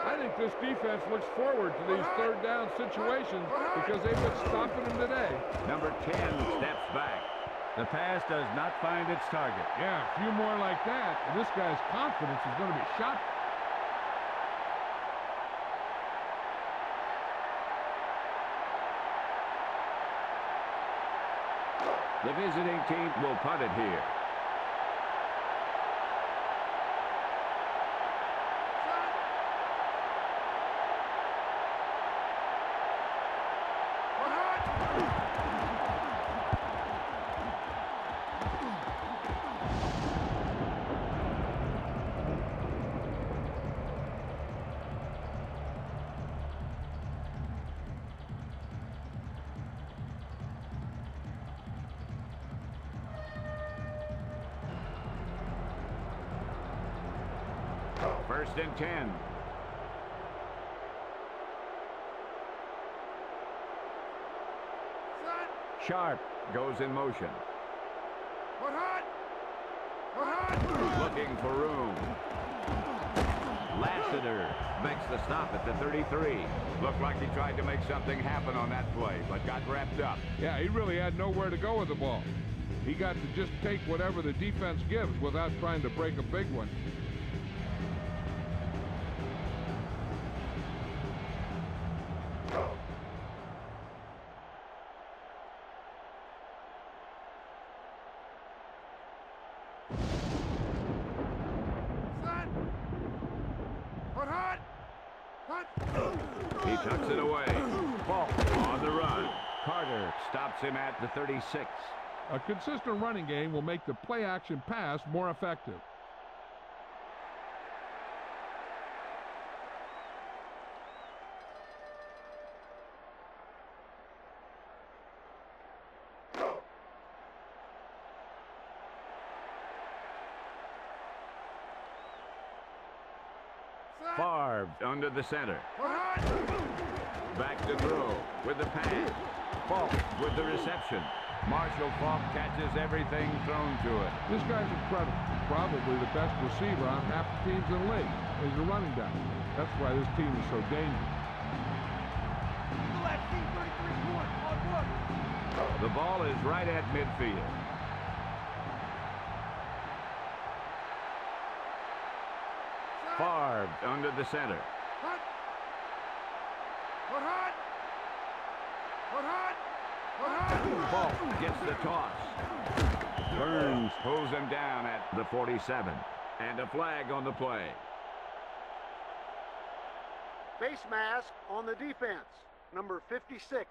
I think this defense looks forward to these third down situations because they've been stopping them today.
Number 10 steps back.
The pass does not find its target.
Yeah, a few more like that, and this guy's confidence is going to be shot.
The visiting team will punt it here. First and 10. Sharpe goes in motion. Looking for room. Lassiter makes the stop at the 33. Looked like he tried to make something happen on that play, but got wrapped up.
Yeah, he really had nowhere to go with the ball. He got to just take whatever the defense gives without trying to break a big one. A consistent running game will make the play-action pass more effective.
Favre under the center. Back to throw with the pass. Faulk with the reception. Marshall Faulk catches everything thrown to it.
This guy's incredible. Probably the best receiver on half the teams in the league. He's a running back. That's why this team is so dangerous.
Eagle FC 33 court on one.
The ball is right at midfield. Favre under the center. Faulk gets the toss. Burns pulls him down at the 47. And a flag on the play.
Face mask on the defense. Number 56.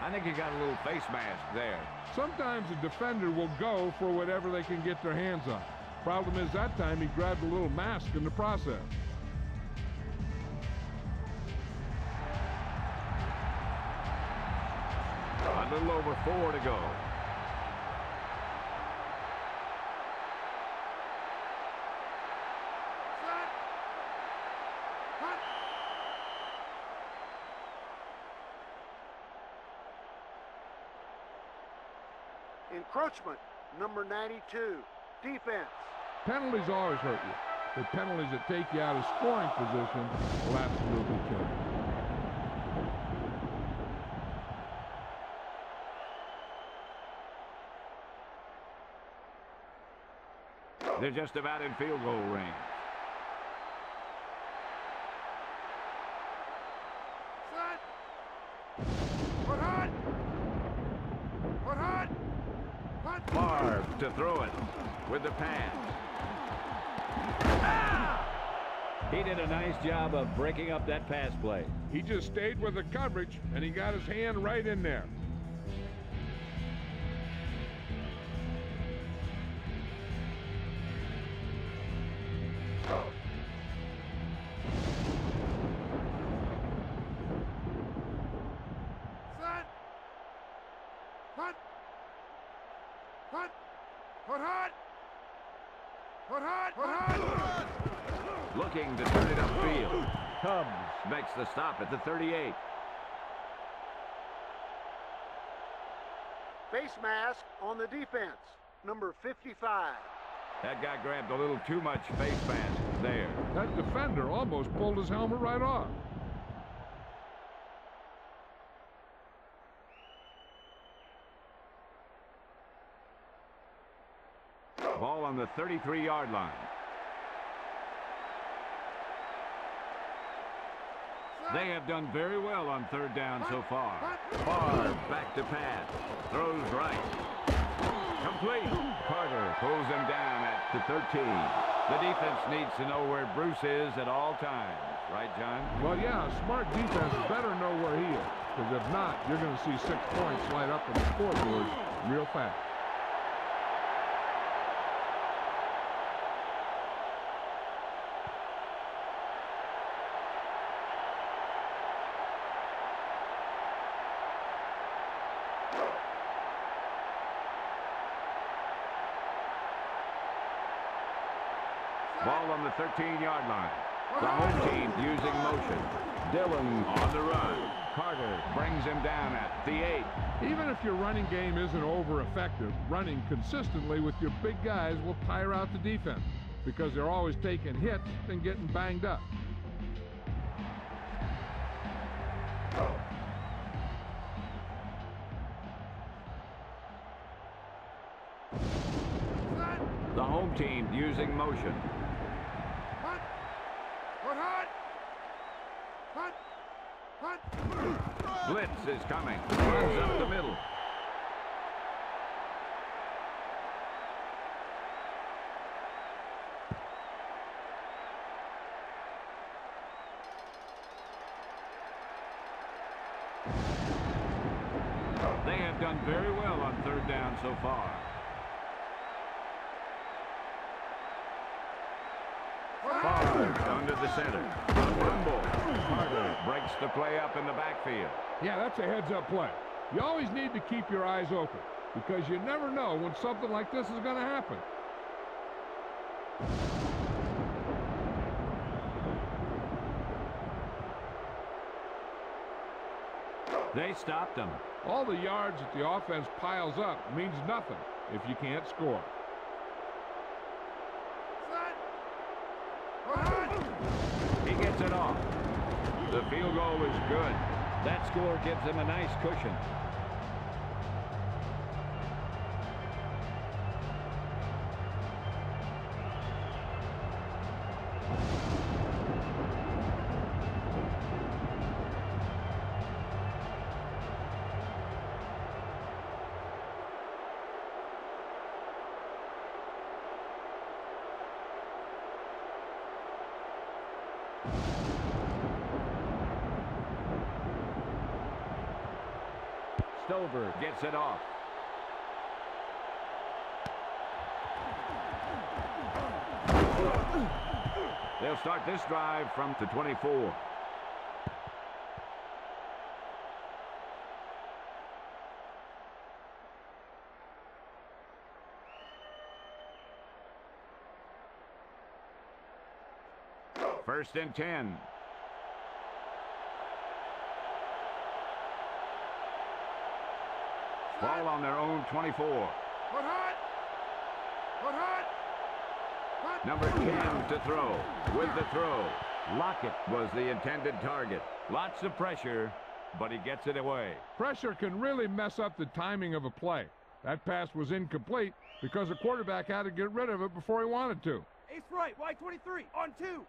I think he got a little face mask there.
Sometimes a defender will go for whatever they can get their hands on. Problem is that time he grabbed a little mask in the process.
Little over four to go.
Encroachment. Number 92. Defense.
Penalties always hurt you, but penalties that take you out of scoring position will absolutely kill you.
They're just about in field goal range. Favre to throw it with the pass. Ah!
He did a nice job of breaking up that pass play.
He just stayed with the coverage, and he got his hand right in there.
Stop at the 38.
Face mask on the defense. Number 55.
That guy grabbed a little too much face mask there.
That defender almost pulled his helmet right off.
Ball on the 33-yard line. They have done very well on third down so far. Favre back to pass. Throws right. Complete. Carter pulls him down at the 13. The defense needs to know where Bruce is at all times. Right, John?
Well, yeah, smart defense better know where he is. Because if not, you're going to see six points light up on the scoreboard real fast.
Ball on the 13-yard line. The home team using motion. Dillon on the run. Carter brings him down at the 8.
Even if your running game isn't over effective, running consistently with your big guys will tire out the defense because they're always taking hits and getting banged up.
The home team using motion.
Hut. Hut hut. Hut. Hut.
Blitz is coming. Runs up the middle. They have done very well on third down so far. Favre under the center. A fumble. Carter breaks the play up in the backfield.
Yeah, that's a heads-up play. You always need to keep your eyes open because you never know when something like this is going to happen.
They stopped him.
All the yards that the offense piles up means nothing if you can't score.
Set. Hut hut.
He gets it off. The field goal is good.
That score gives them a nice cushion.
Gets it off. They'll start this drive from the 24. First and 10. Ball on their own 24.
Hut hut. Hut hut. Hut.
Number 10 to throw. With the throw. Lockett was the intended target. Lots of pressure, but he gets it away.
Pressure can really mess up the timing of a play. That pass was incomplete because the quarterback had to get rid of it before he wanted to.
Ace right. Y23. On two.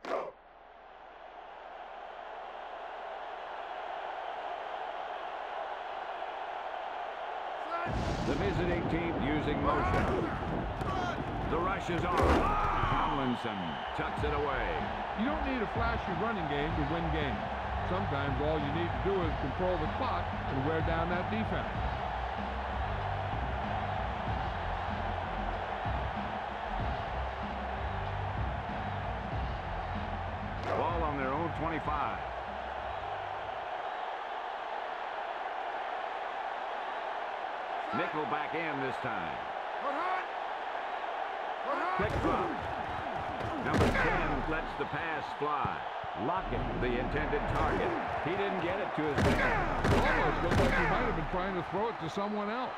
Set.
The visiting team using motion. The rush is on. Tomlinson tucks it away.
You don't need a flashy running game to win games. Sometimes all you need to do is control the clock and wear down that defense.
Ball on their own 25. Nickel back in this time. Quick drop. Number 10 lets the pass fly. Lockett, the intended target. He didn't get it to his man.
Almost looked like he might have been trying to throw it to someone else.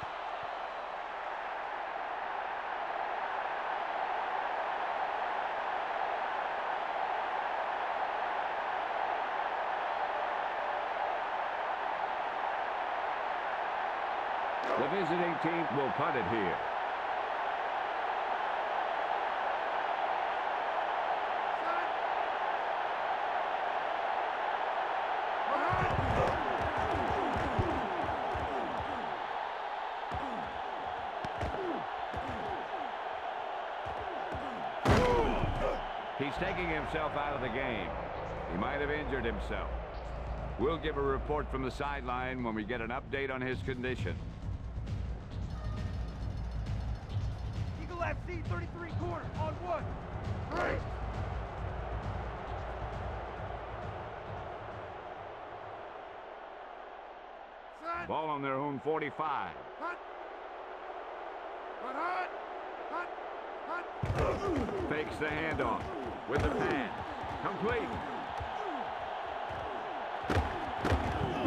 Visiting team will punt it here. He's taking himself out of the game. He might have injured himself. We'll give a report from the sideline when we get an update on his condition.
Eagle FC 33 corner on one. Right. Set.
Ball on their own 45.
Hut. Hut. Hut. Hut.
Fakes the handoff with the pass. Complete.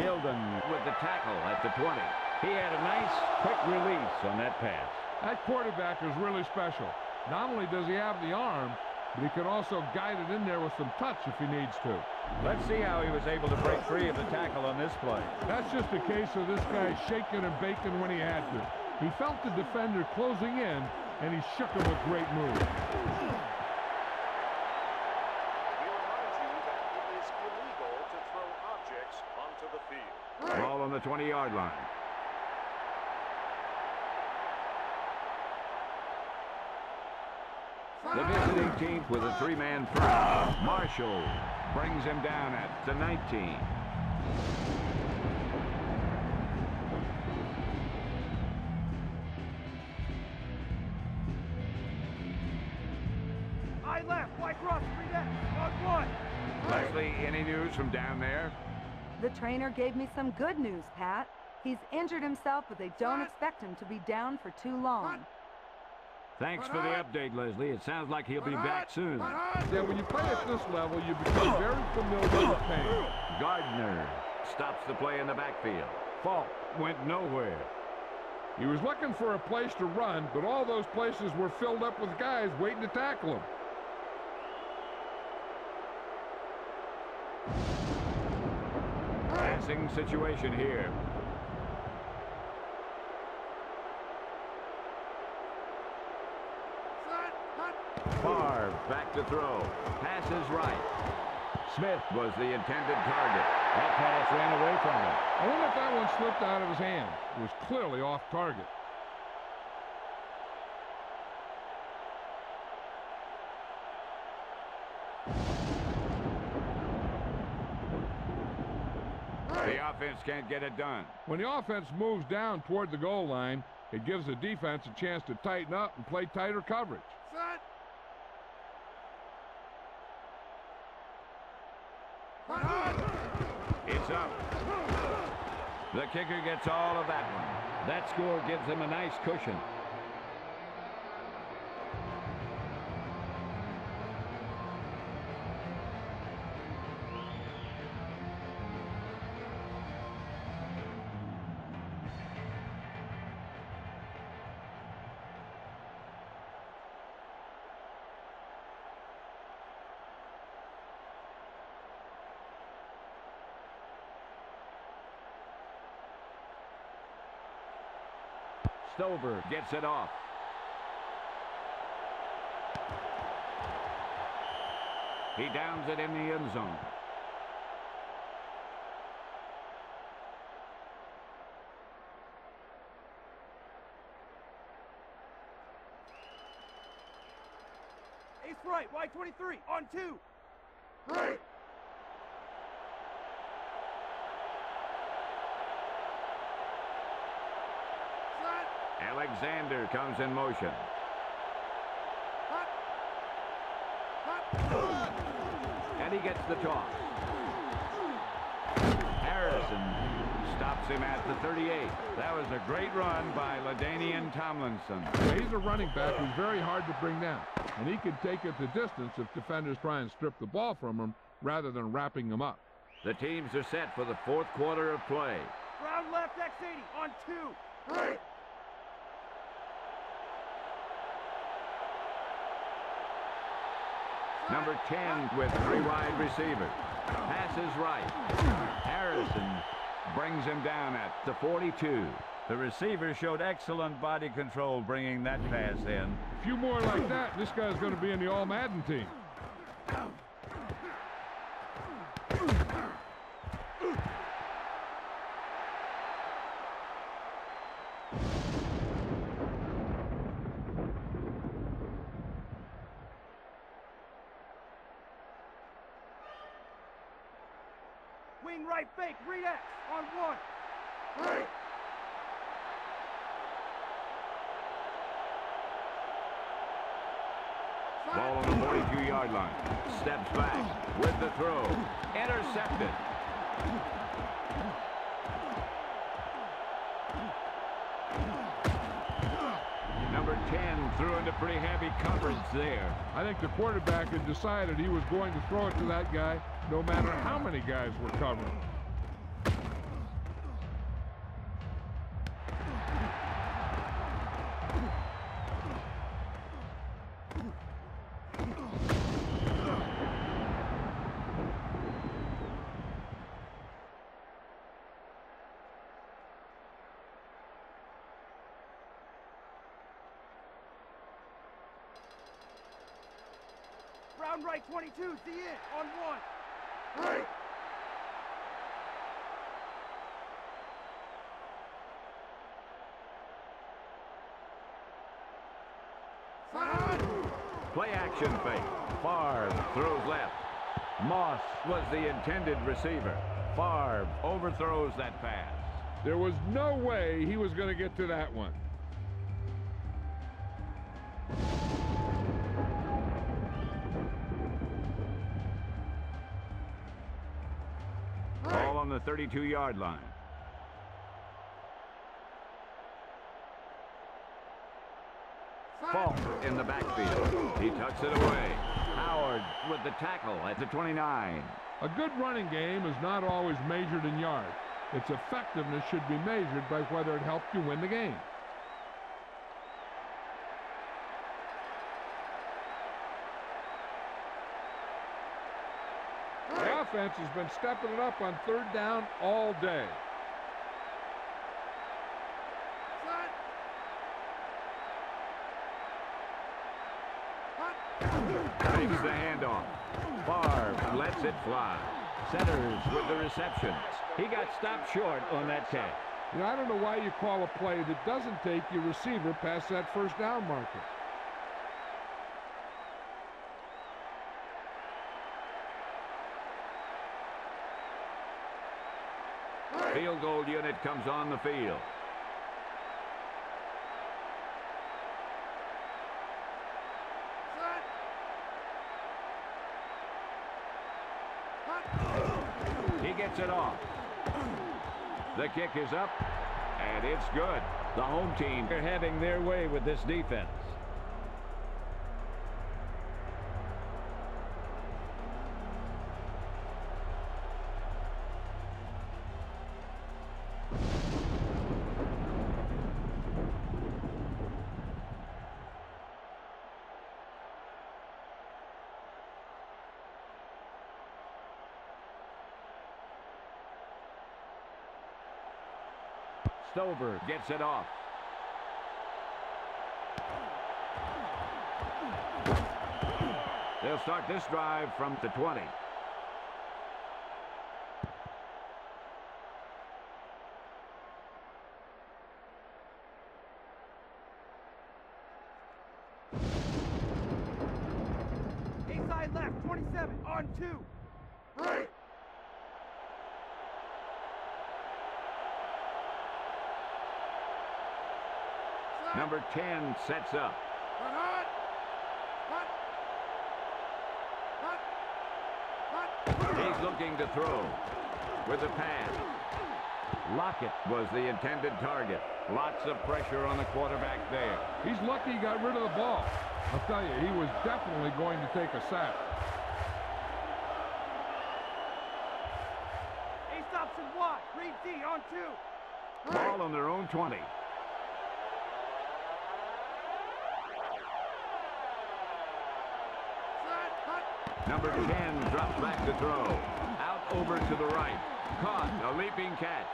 Gildon with the tackle at the 20. He had a nice quick release on that pass.
That quarterback is really special. Not only does he have the arm, but he can also guide it in there with some touch if he needs to.
Let's see how he was able to break free of the tackle on this play.
That's just a case of this guy shaking and baking when he had to. He felt the defender closing in, and he shook him with great move.
We remind you that it is illegal to throw objects onto the field.
Ball on the 20-yard line. with a three-man throw. Marshall brings him down at the 19.
I left, white cross, three down, on one.
Lesley, any news from down there?
The trainer gave me some good news, Pat. He's injured himself, but they don't expect him to be down for too long.
Thanks for the update, Lesley. It sounds like he'll be back soon.
Yeah, when you play at this level, you become very familiar with pain.
Gardner stops the play in the backfield. Faulk went nowhere.
He was looking for a place to run, but all those places were filled up with guys waiting to tackle him.
Passing situation here.
Set. Hut.
Favre back to throw. Passes right. Smith was the intended target. That pass ran away from him.
I wonder if that one slipped out of his hand. It was clearly off target.
The offense can't get it done.
When the offense moves down toward the goal line, it gives the defense a chance to tighten up and play tighter coverage.
Set. Hut, hut.
Up. The kicker gets all of that one. That score gives them a nice cushion. Stover gets it off. He downs it in the end zone.
Ace right, Y23, on two. Great.
Alexander comes in motion.
Hut. Hut.
And he gets the toss. Harrison stops him at the 38.
That was a great run by LaDainian Tomlinson.
He's a running back who's very hard to bring down. And he can take it the distance if defenders try and strip the ball from him rather than wrapping him up.
The teams are set for the fourth quarter of play.
Round left, X80, on two.
Right.
Number 10 with three wide receivers. Passes right. Harrison brings him down at the 42.
The receiver showed excellent body control bringing that pass in.
A few more like that, this guy's going to be in the All-Madden team.
Wing right fake, read X, on one.
Right.
Ball on 42-yard line. Steps back with the throw. Intercepted. Number 10 threw into pretty heavy coverage there.
I think the quarterback had decided he was going to throw it to that guy no matter how many guys were covering.
Round right 22, the in, on one.
Right.
Play action fake. Favre throws left. Moss was the intended receiver. Favre overthrows that pass.
There was no way he was going to get to that one.
32-yard line. Faulk in the backfield. He tucks it away. Howard with the tackle at the 29.
A good running game is not always measured in yards. Its effectiveness should be measured by whether it helped you win the game. The offense has been stepping it up on third down all day.
Set.
Takes the handoff. Favre lets it fly. Centers with the reception. He got stopped short on that catch.
You know, I don't know why you call a play that doesn't take your receiver past that first down marker.
Field goal unit comes on the field. He gets it off. The kick is up, and it's good. The home team
They're having their way with this defense.
Stover gets it off. They'll start this drive from the 20.
27 on two. Right.
Number 10 sets up.
Hot. Hot. Hot.
He's looking to throw with the pass. Lockett was the intended target. Lots of pressure on the quarterback there.
He's lucky he got rid of the ball. I'll tell you, he was definitely going to take a sack.
A stops and wide. Reed D on two.
Ball on their own 20. Number 10 drops back to throw. Out over to the right. Caught. A leaping catch.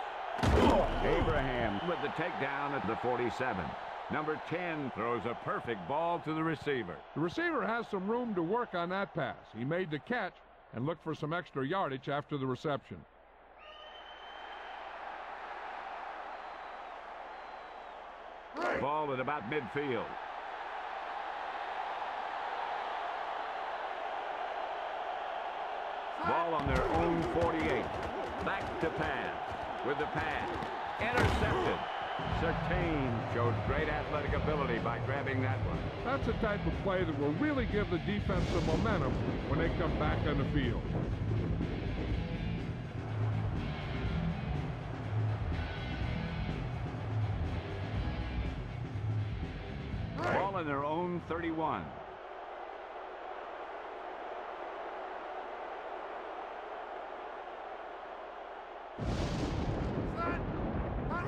Abraham with the takedown at the 47. Number 10 throws a perfect ball to the receiver.
The receiver has some room to work on that pass. He made the catch and looked for some extra yardage after the reception.
Ball at about midfield. Ball on their own 48. Back to pass. With the pass. Intercepted. Sertain showed great athletic ability by grabbing that one.
That's the type of play that will really give the defense some momentum when they come back on the field.
Ball in their own 31.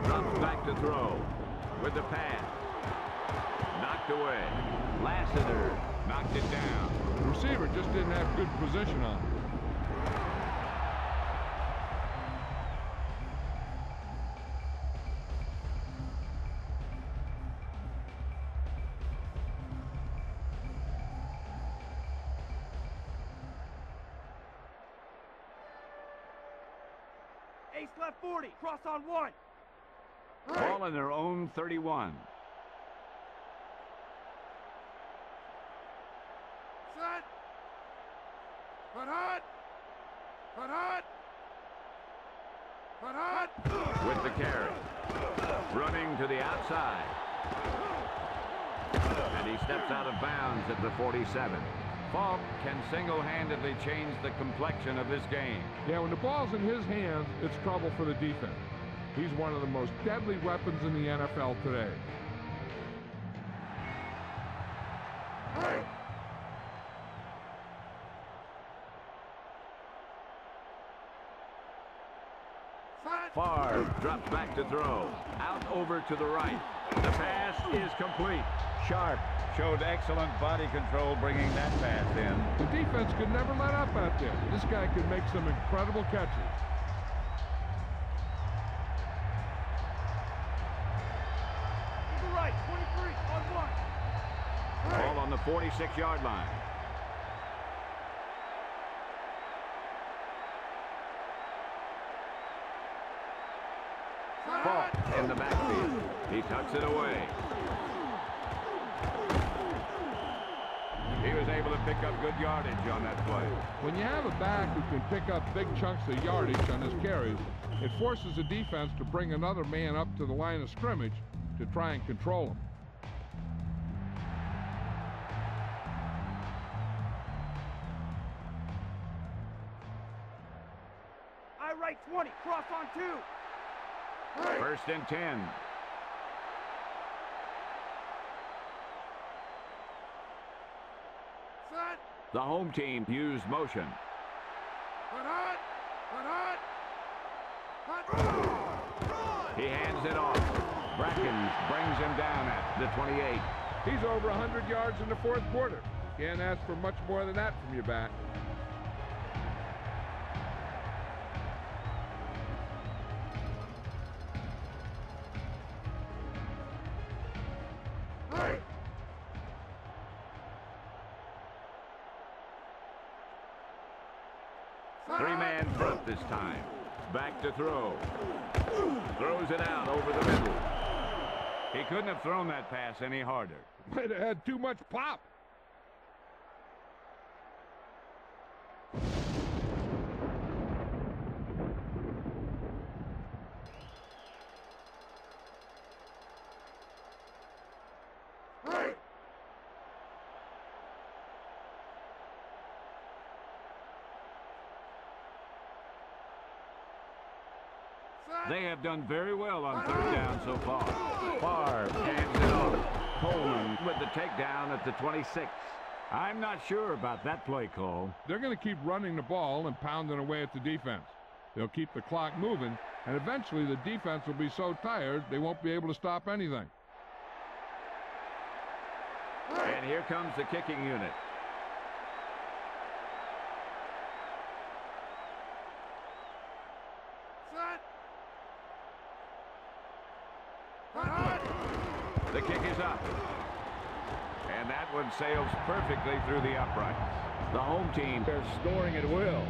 Drops back to throw. With the pass. Knocked away. Lassiter knocked it down.
The receiver just didn't have good position on it.
Ace left 40. Cross on one.
Ball in their own 31.
Set. Hot. Hot. Hot.
with the carry. Running to the outside. And he steps out of bounds at the 47. Faulk can single-handedly change the complexion of this game.
Yeah, when the ball's in his hands, it's trouble for the defense. He's one of the most deadly weapons in the NFL today.
Set.
Favre drops back to throw. Out over to the right. The pass is complete.
Sharpe showed excellent body control bringing that pass in.
The defense could never let up out there. This guy could make some incredible catches.
46-yard line. Faulk in the backfield. He tucks it away. He was able to pick up good yardage on that play.
When you have a back who can pick up big chunks of yardage on his carries, it forces the defense to bring another man up to the line of scrimmage to try and control him.
Cross on two.
First and 10.
Set.
The home team used motion.
Hot. Hot. Hot. Hot. Hot.
He hands it off. Brackens brings him down at the 28.
He's over 100 yards in the fourth quarter. Can't ask for much more than that from your back.
To throw. Throws it out over the middle. He couldn't have thrown that pass any harder.
Might have had too much pop.
They have done very well on third down so far. Favre hands it off. Coleman with the takedown at the 26. I'm not sure about that play call.
They're going to keep running the ball and pounding away at the defense. They'll keep the clock moving, and eventually the defense will be so tired they won't be able to stop anything.
And here comes the kicking unit. The kick is up. And one sails perfectly through the uprights. The home team is scoring at will.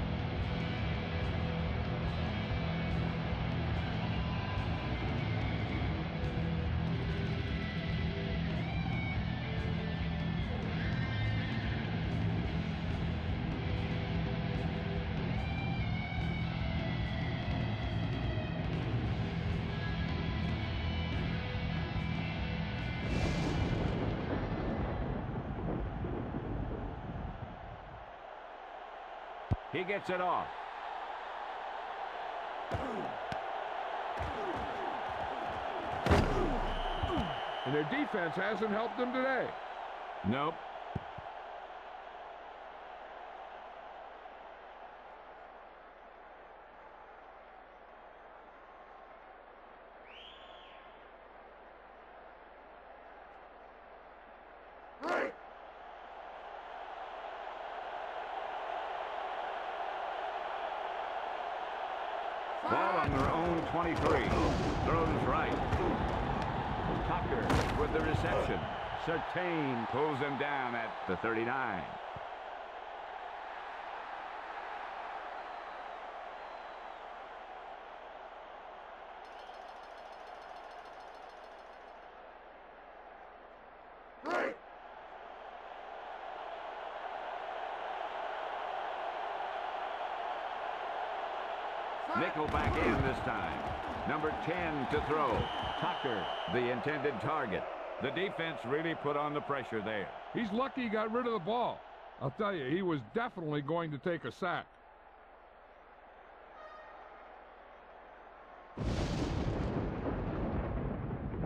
Gets it off.
And their defense hasn't helped them today.
Nope. Ball on their own 23. Throws right. Tucker with the reception. Sertain pulls him down at the 39. Nickel back in this time. Number 10 to throw. Tucker, the intended target. The defense really put on the pressure there.
He's lucky he got rid of the ball. I'll tell you, he was definitely going to take a sack.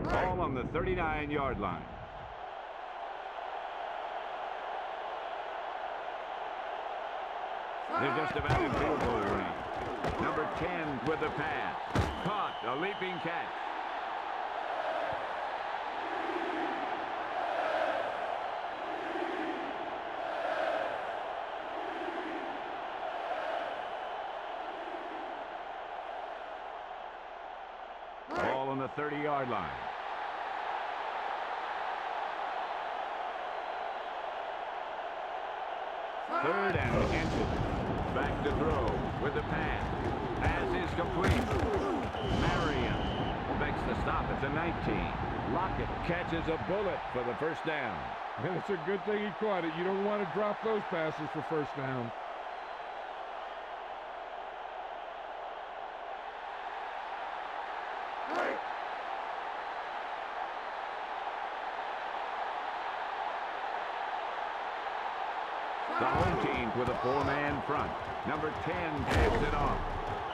Ball on the 39-yard line. They're just about in field goal range. Number 10 with the pass. Caught, a leaping catch. Ball on the 30-yard line. Third and inches. Back to throw with the pass. Pass is complete. Marion makes the stop at the 19. Lockett catches a bullet for the first down.
And it's a good thing he caught it. You don't want to drop those passes for first down.
The home team with a four-man front. Number 10 hands it off.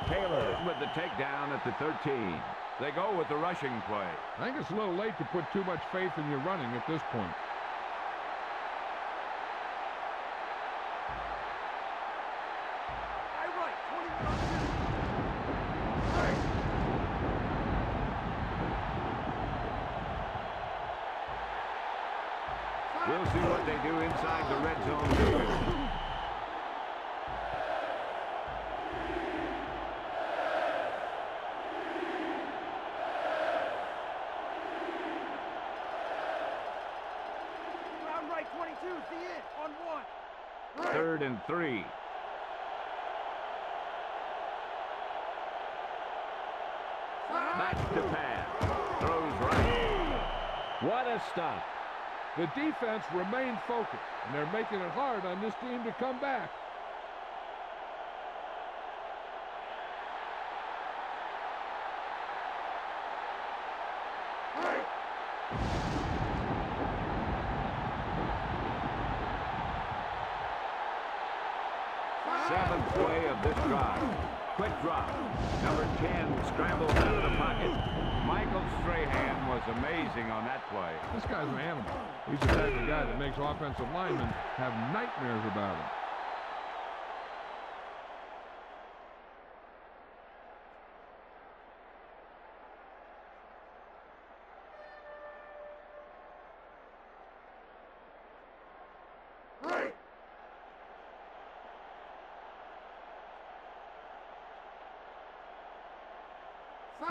Taylor with the takedown at the 13. They go with the rushing play.
I think it's a little late to put too much faith in your running at this point.
High right, 21 on two.
We'll see what they do inside the red zone defense.
Ground right, 22, the in, on one.
Third and three. Back to pass. Throws right. What a stop.
The defense remained focused, and they're making it hard on this team to come back.
Seventh play of this drive. Quick drop. Number 10 scrambles out of the pocket. Michael Strahan was amazing on that play.
This guy's an animal. He's the type of guy that makes offensive linemen have nightmares about him.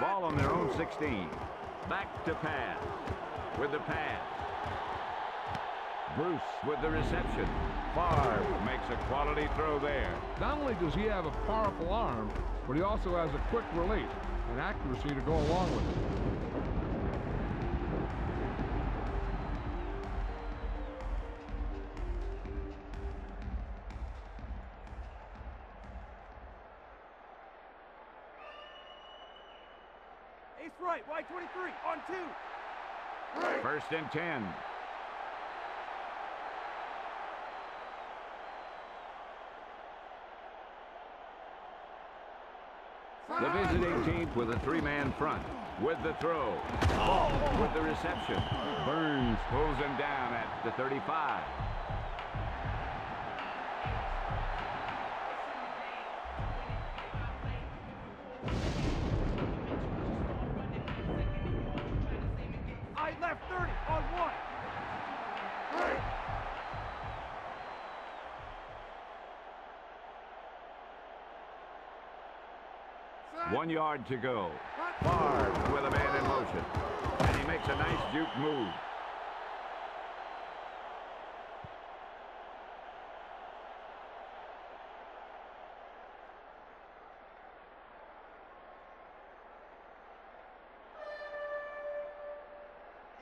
Ball on their own 16. Back to pass. With the pass. Bruce with the reception. Favre makes a quality throw there.
Not only does he have a powerful arm, but he also has a quick release and accuracy to go along with it.
Ace right, wide 23, on two.
First and 10. The visiting team with a three-man front. With the throw. Ball with the reception. Burns pulls him down at the 35.
One
yard to go. Favre with a man in motion. And he makes a nice juke move.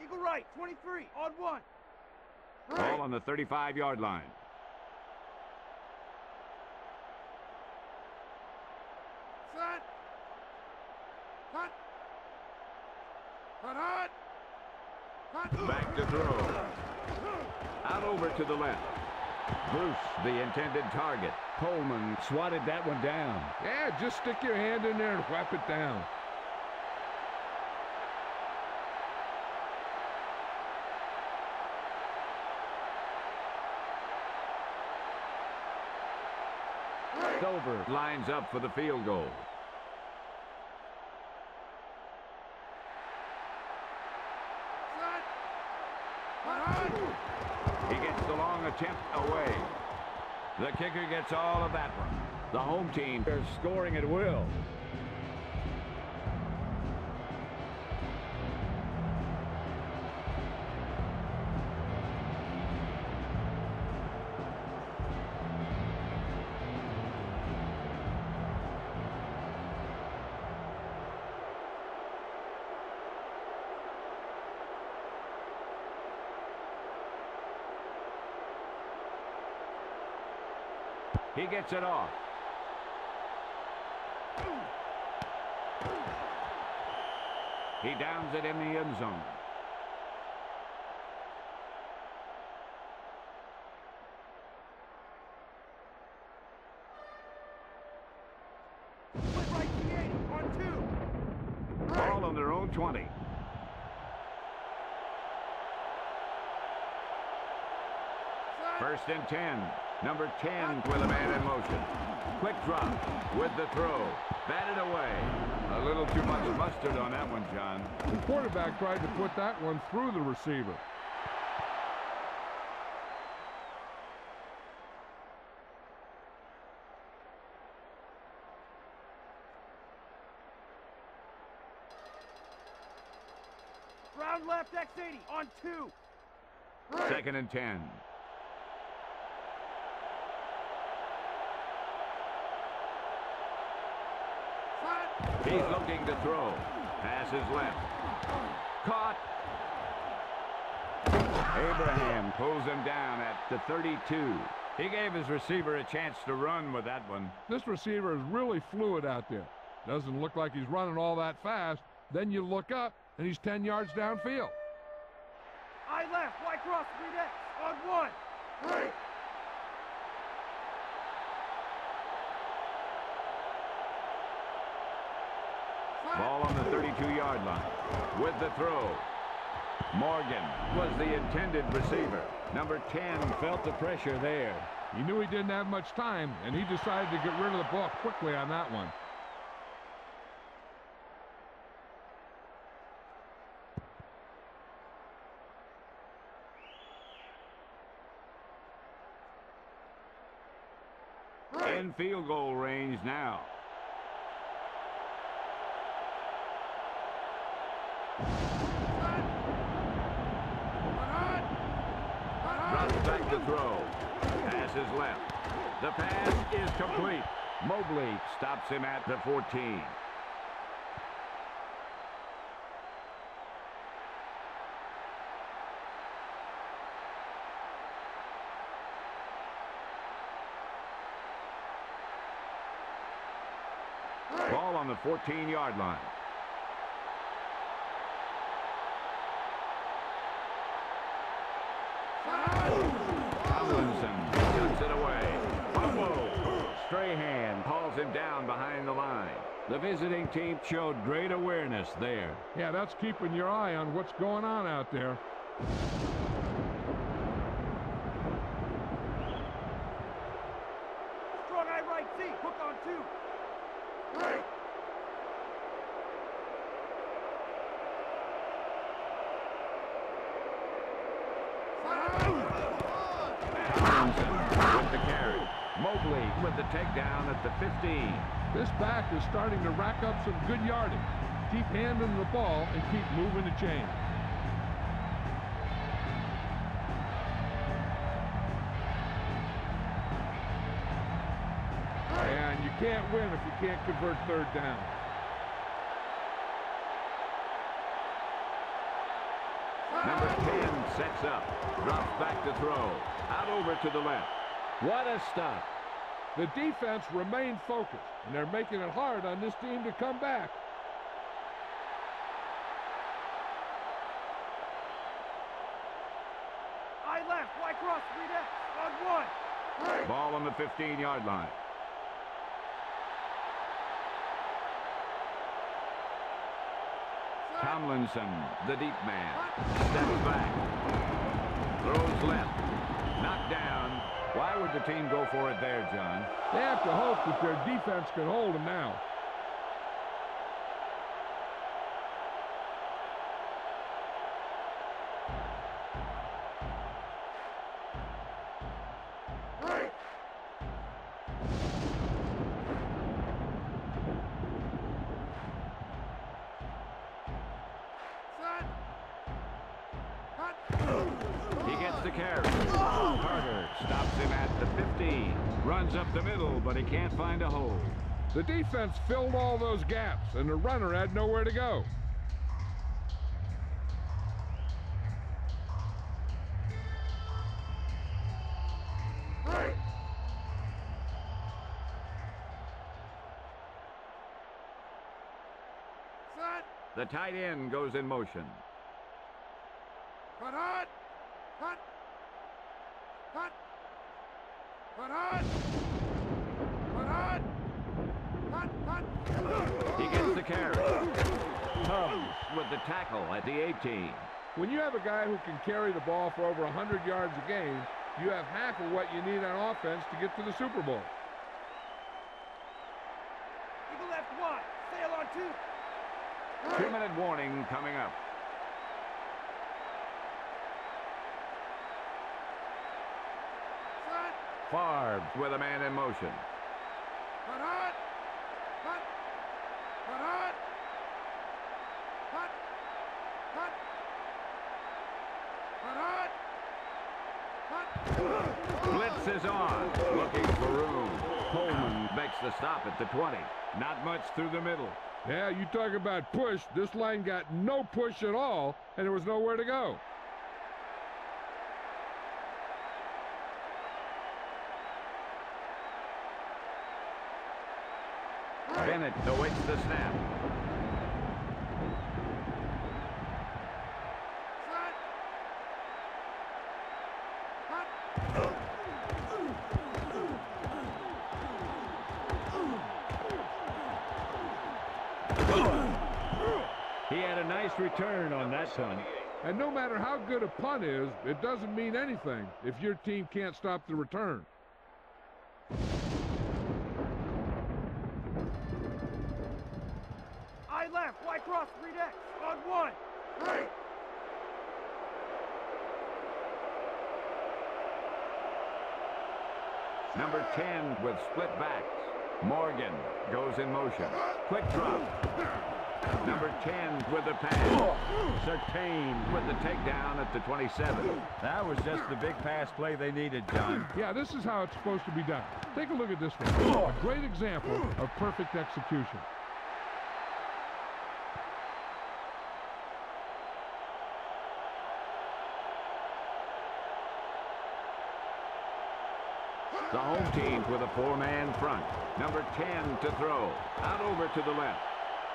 Eagle right, 23, on one.
Ball on the 35-yard line.
Set. Cut. Cut, hot. Cut.
Back to throw. Out over to the left. Bruce, the intended target. Coleman swatted that one down.
Yeah, just stick your hand in there and whap it down.
Stover lines up for the field goal.
Set. Cut, hot.
He gets away. The kicker gets all of that one. The home team is scoring at will. Gets it off. He downs it in the end zone.
Split right, T80, on two.
Ball on their own 20. First and 10. Number 10 with a man in motion. Quick drop with the throw. Batted away. A little too much mustard on that one, John.
The quarterback tried to put that one through the receiver.
Round left, X80, on two.
Second and 10. He's looking to throw. Passes left. Caught. Abraham pulls him down at the 32. He gave his receiver a chance to run with that one.
This receiver is really fluid out there. Doesn't look like he's running all that fast. Then you look up, and he's 10 yards downfield.
I left, White cross, three next. on one,
three. 52-yard line. With the throw, Morgan was the intended receiver. Number 10 felt the pressure there.
He knew he didn't have much time, and he decided to get rid of the ball quickly on that one.
In field goal range now. Throw. Pass is left. The pass is complete. Mobley stops him at the 14. Ball on the 14-yard line. Tomlinson cuts it away. Fumble. Strahan calls him down behind the line. The visiting team showed great awareness there.
Yeah, that's keeping your eye on what's going on out there.
Strong eye right Z. Hook on two.
Tomlinson with the carry. Mobley with the takedown at the 15.
This back is starting to some good yardage. Keep handing the ball and keep moving the chain. And you can't win if you can't convert third down.
Number 10 sets up. Drops back to throw. Out over to the left. What a stop.
The defense remained focused, and they're making it hard on this team to come back.
Eye left. Wide cross. Read X. On one. Three.
Ball on the 15-yard line. Tomlinson, the deep man, steps back. Throws left. Knocked down. Why would the team go for it there, John?
They have to hope that their defense can hold them now.
He Runs up the middle, but he can't find a hole.
The defense filled all those gaps, and the runner had nowhere to go.
The tight end goes in motion.
Cut hot. Cut. Cut. Cut hot. Cut hot. Cut. Cut.
He gets the carry. Tubbs with the tackle at the 18.
When you have a guy who can carry the ball for over 100 yards a game, you have half of what you need on offense to get to the Super Bowl.
Eagle left one. Sail on two.
Two-minute warning coming up.
Set.
Favre with a man in motion.
Cut hot. Cut. Cut hot. Cut. Cut. Cut hot. Cut.
Blitz is on. Looking for room. Coleman makes the stop at the 20. Not much through the middle.
Yeah, you talk about push. This line got no push at all, and there was nowhere to go.
Bennett awaits the snap.
Set. Cut.
nice return on that punt.
And no matter how good a punt is, it doesn't mean anything if your team can't stop the return.
I left, wide cross, read X, on one. Right.
Number 10 with split backs. Morgan goes in motion. Quick drop. Number 10 with the pass. Sertain with the takedown at the 27.
That was just the big pass play they needed, John.
Yeah, this is how it's supposed to be done. Take a look at this one. A great example of perfect execution.
The home team with a four-man front. Number 10 to throw. Out over to the left.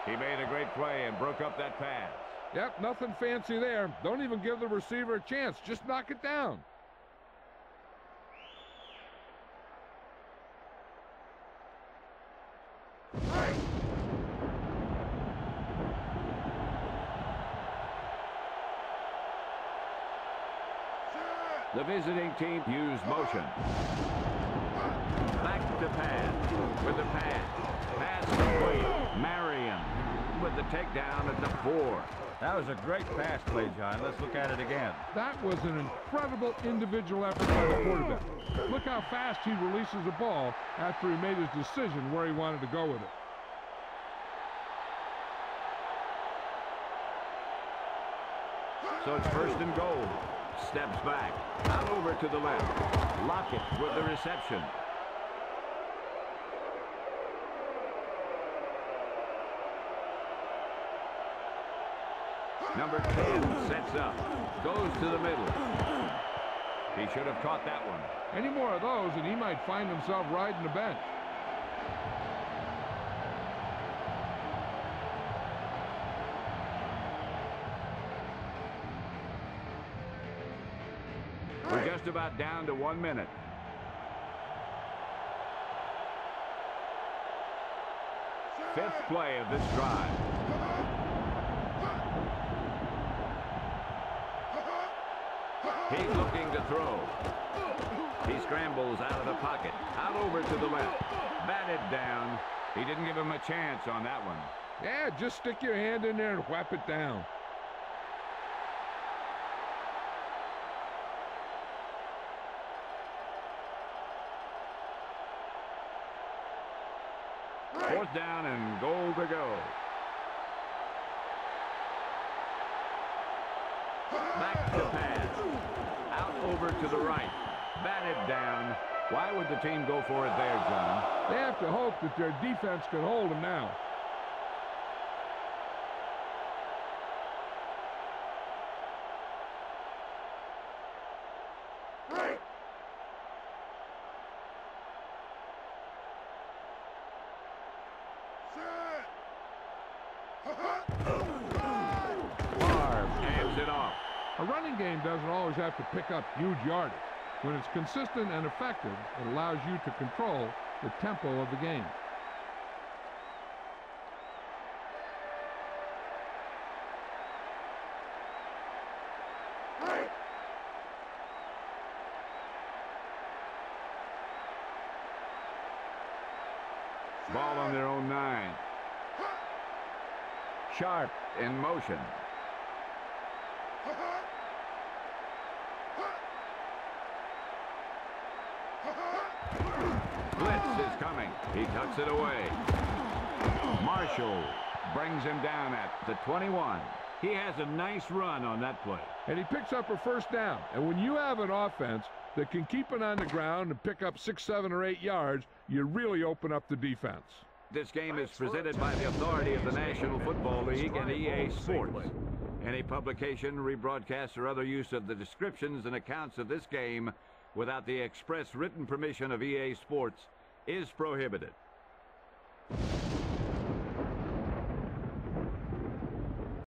He made a great play and broke up that pass.
Yep, nothing fancy there. Don't even give the receiver a chance. Just knock it down.
The visiting team used motion. Back to pass. With the pass. Pass complete. Marion with the takedown at the four.
That was a great pass play, John. Let's look at it again.
That was an incredible individual effort by the quarterback. Look how fast he releases the ball after he made his decision where he wanted to go with it.
So it's first and goal. Steps back. Out over to the left. Lockett with the reception. Number 10 sets up. Goes to the middle. He should have caught that one.
Any more of those, and he might find himself riding the bench.
We're just about down to one minute. Fifth play of this drive. He's looking to throw. He scrambles out of the pocket. Out over to the left. Batted down. He didn't give him a chance on that one.
Yeah, just stick your hand in there and whap it down.
Fourth down and goal to go. Back to pass. To the right. Batted down. Why would the team go for it there, John?
They have to hope that their defense can hold them now.
Favre hands it off.
A running game doesn't always have to pick up huge yardage. When it's consistent and effective, it allows you to control the tempo of the game.
Ball on their own nine. Sharpe in motion. Blitz is coming. He tucks it away. Marshall brings him down at the 21. He has a nice run on that play.
And he picks up a first down. And when you have an offense that can keep it on the ground and pick up six, seven, or eight yards, you really open up the defense.
This game is presented by the authority of the National Football League and EA Sports. Any publication, rebroadcast, or other use of the descriptions and accounts of this game without the express written permission of EA Sports is prohibited.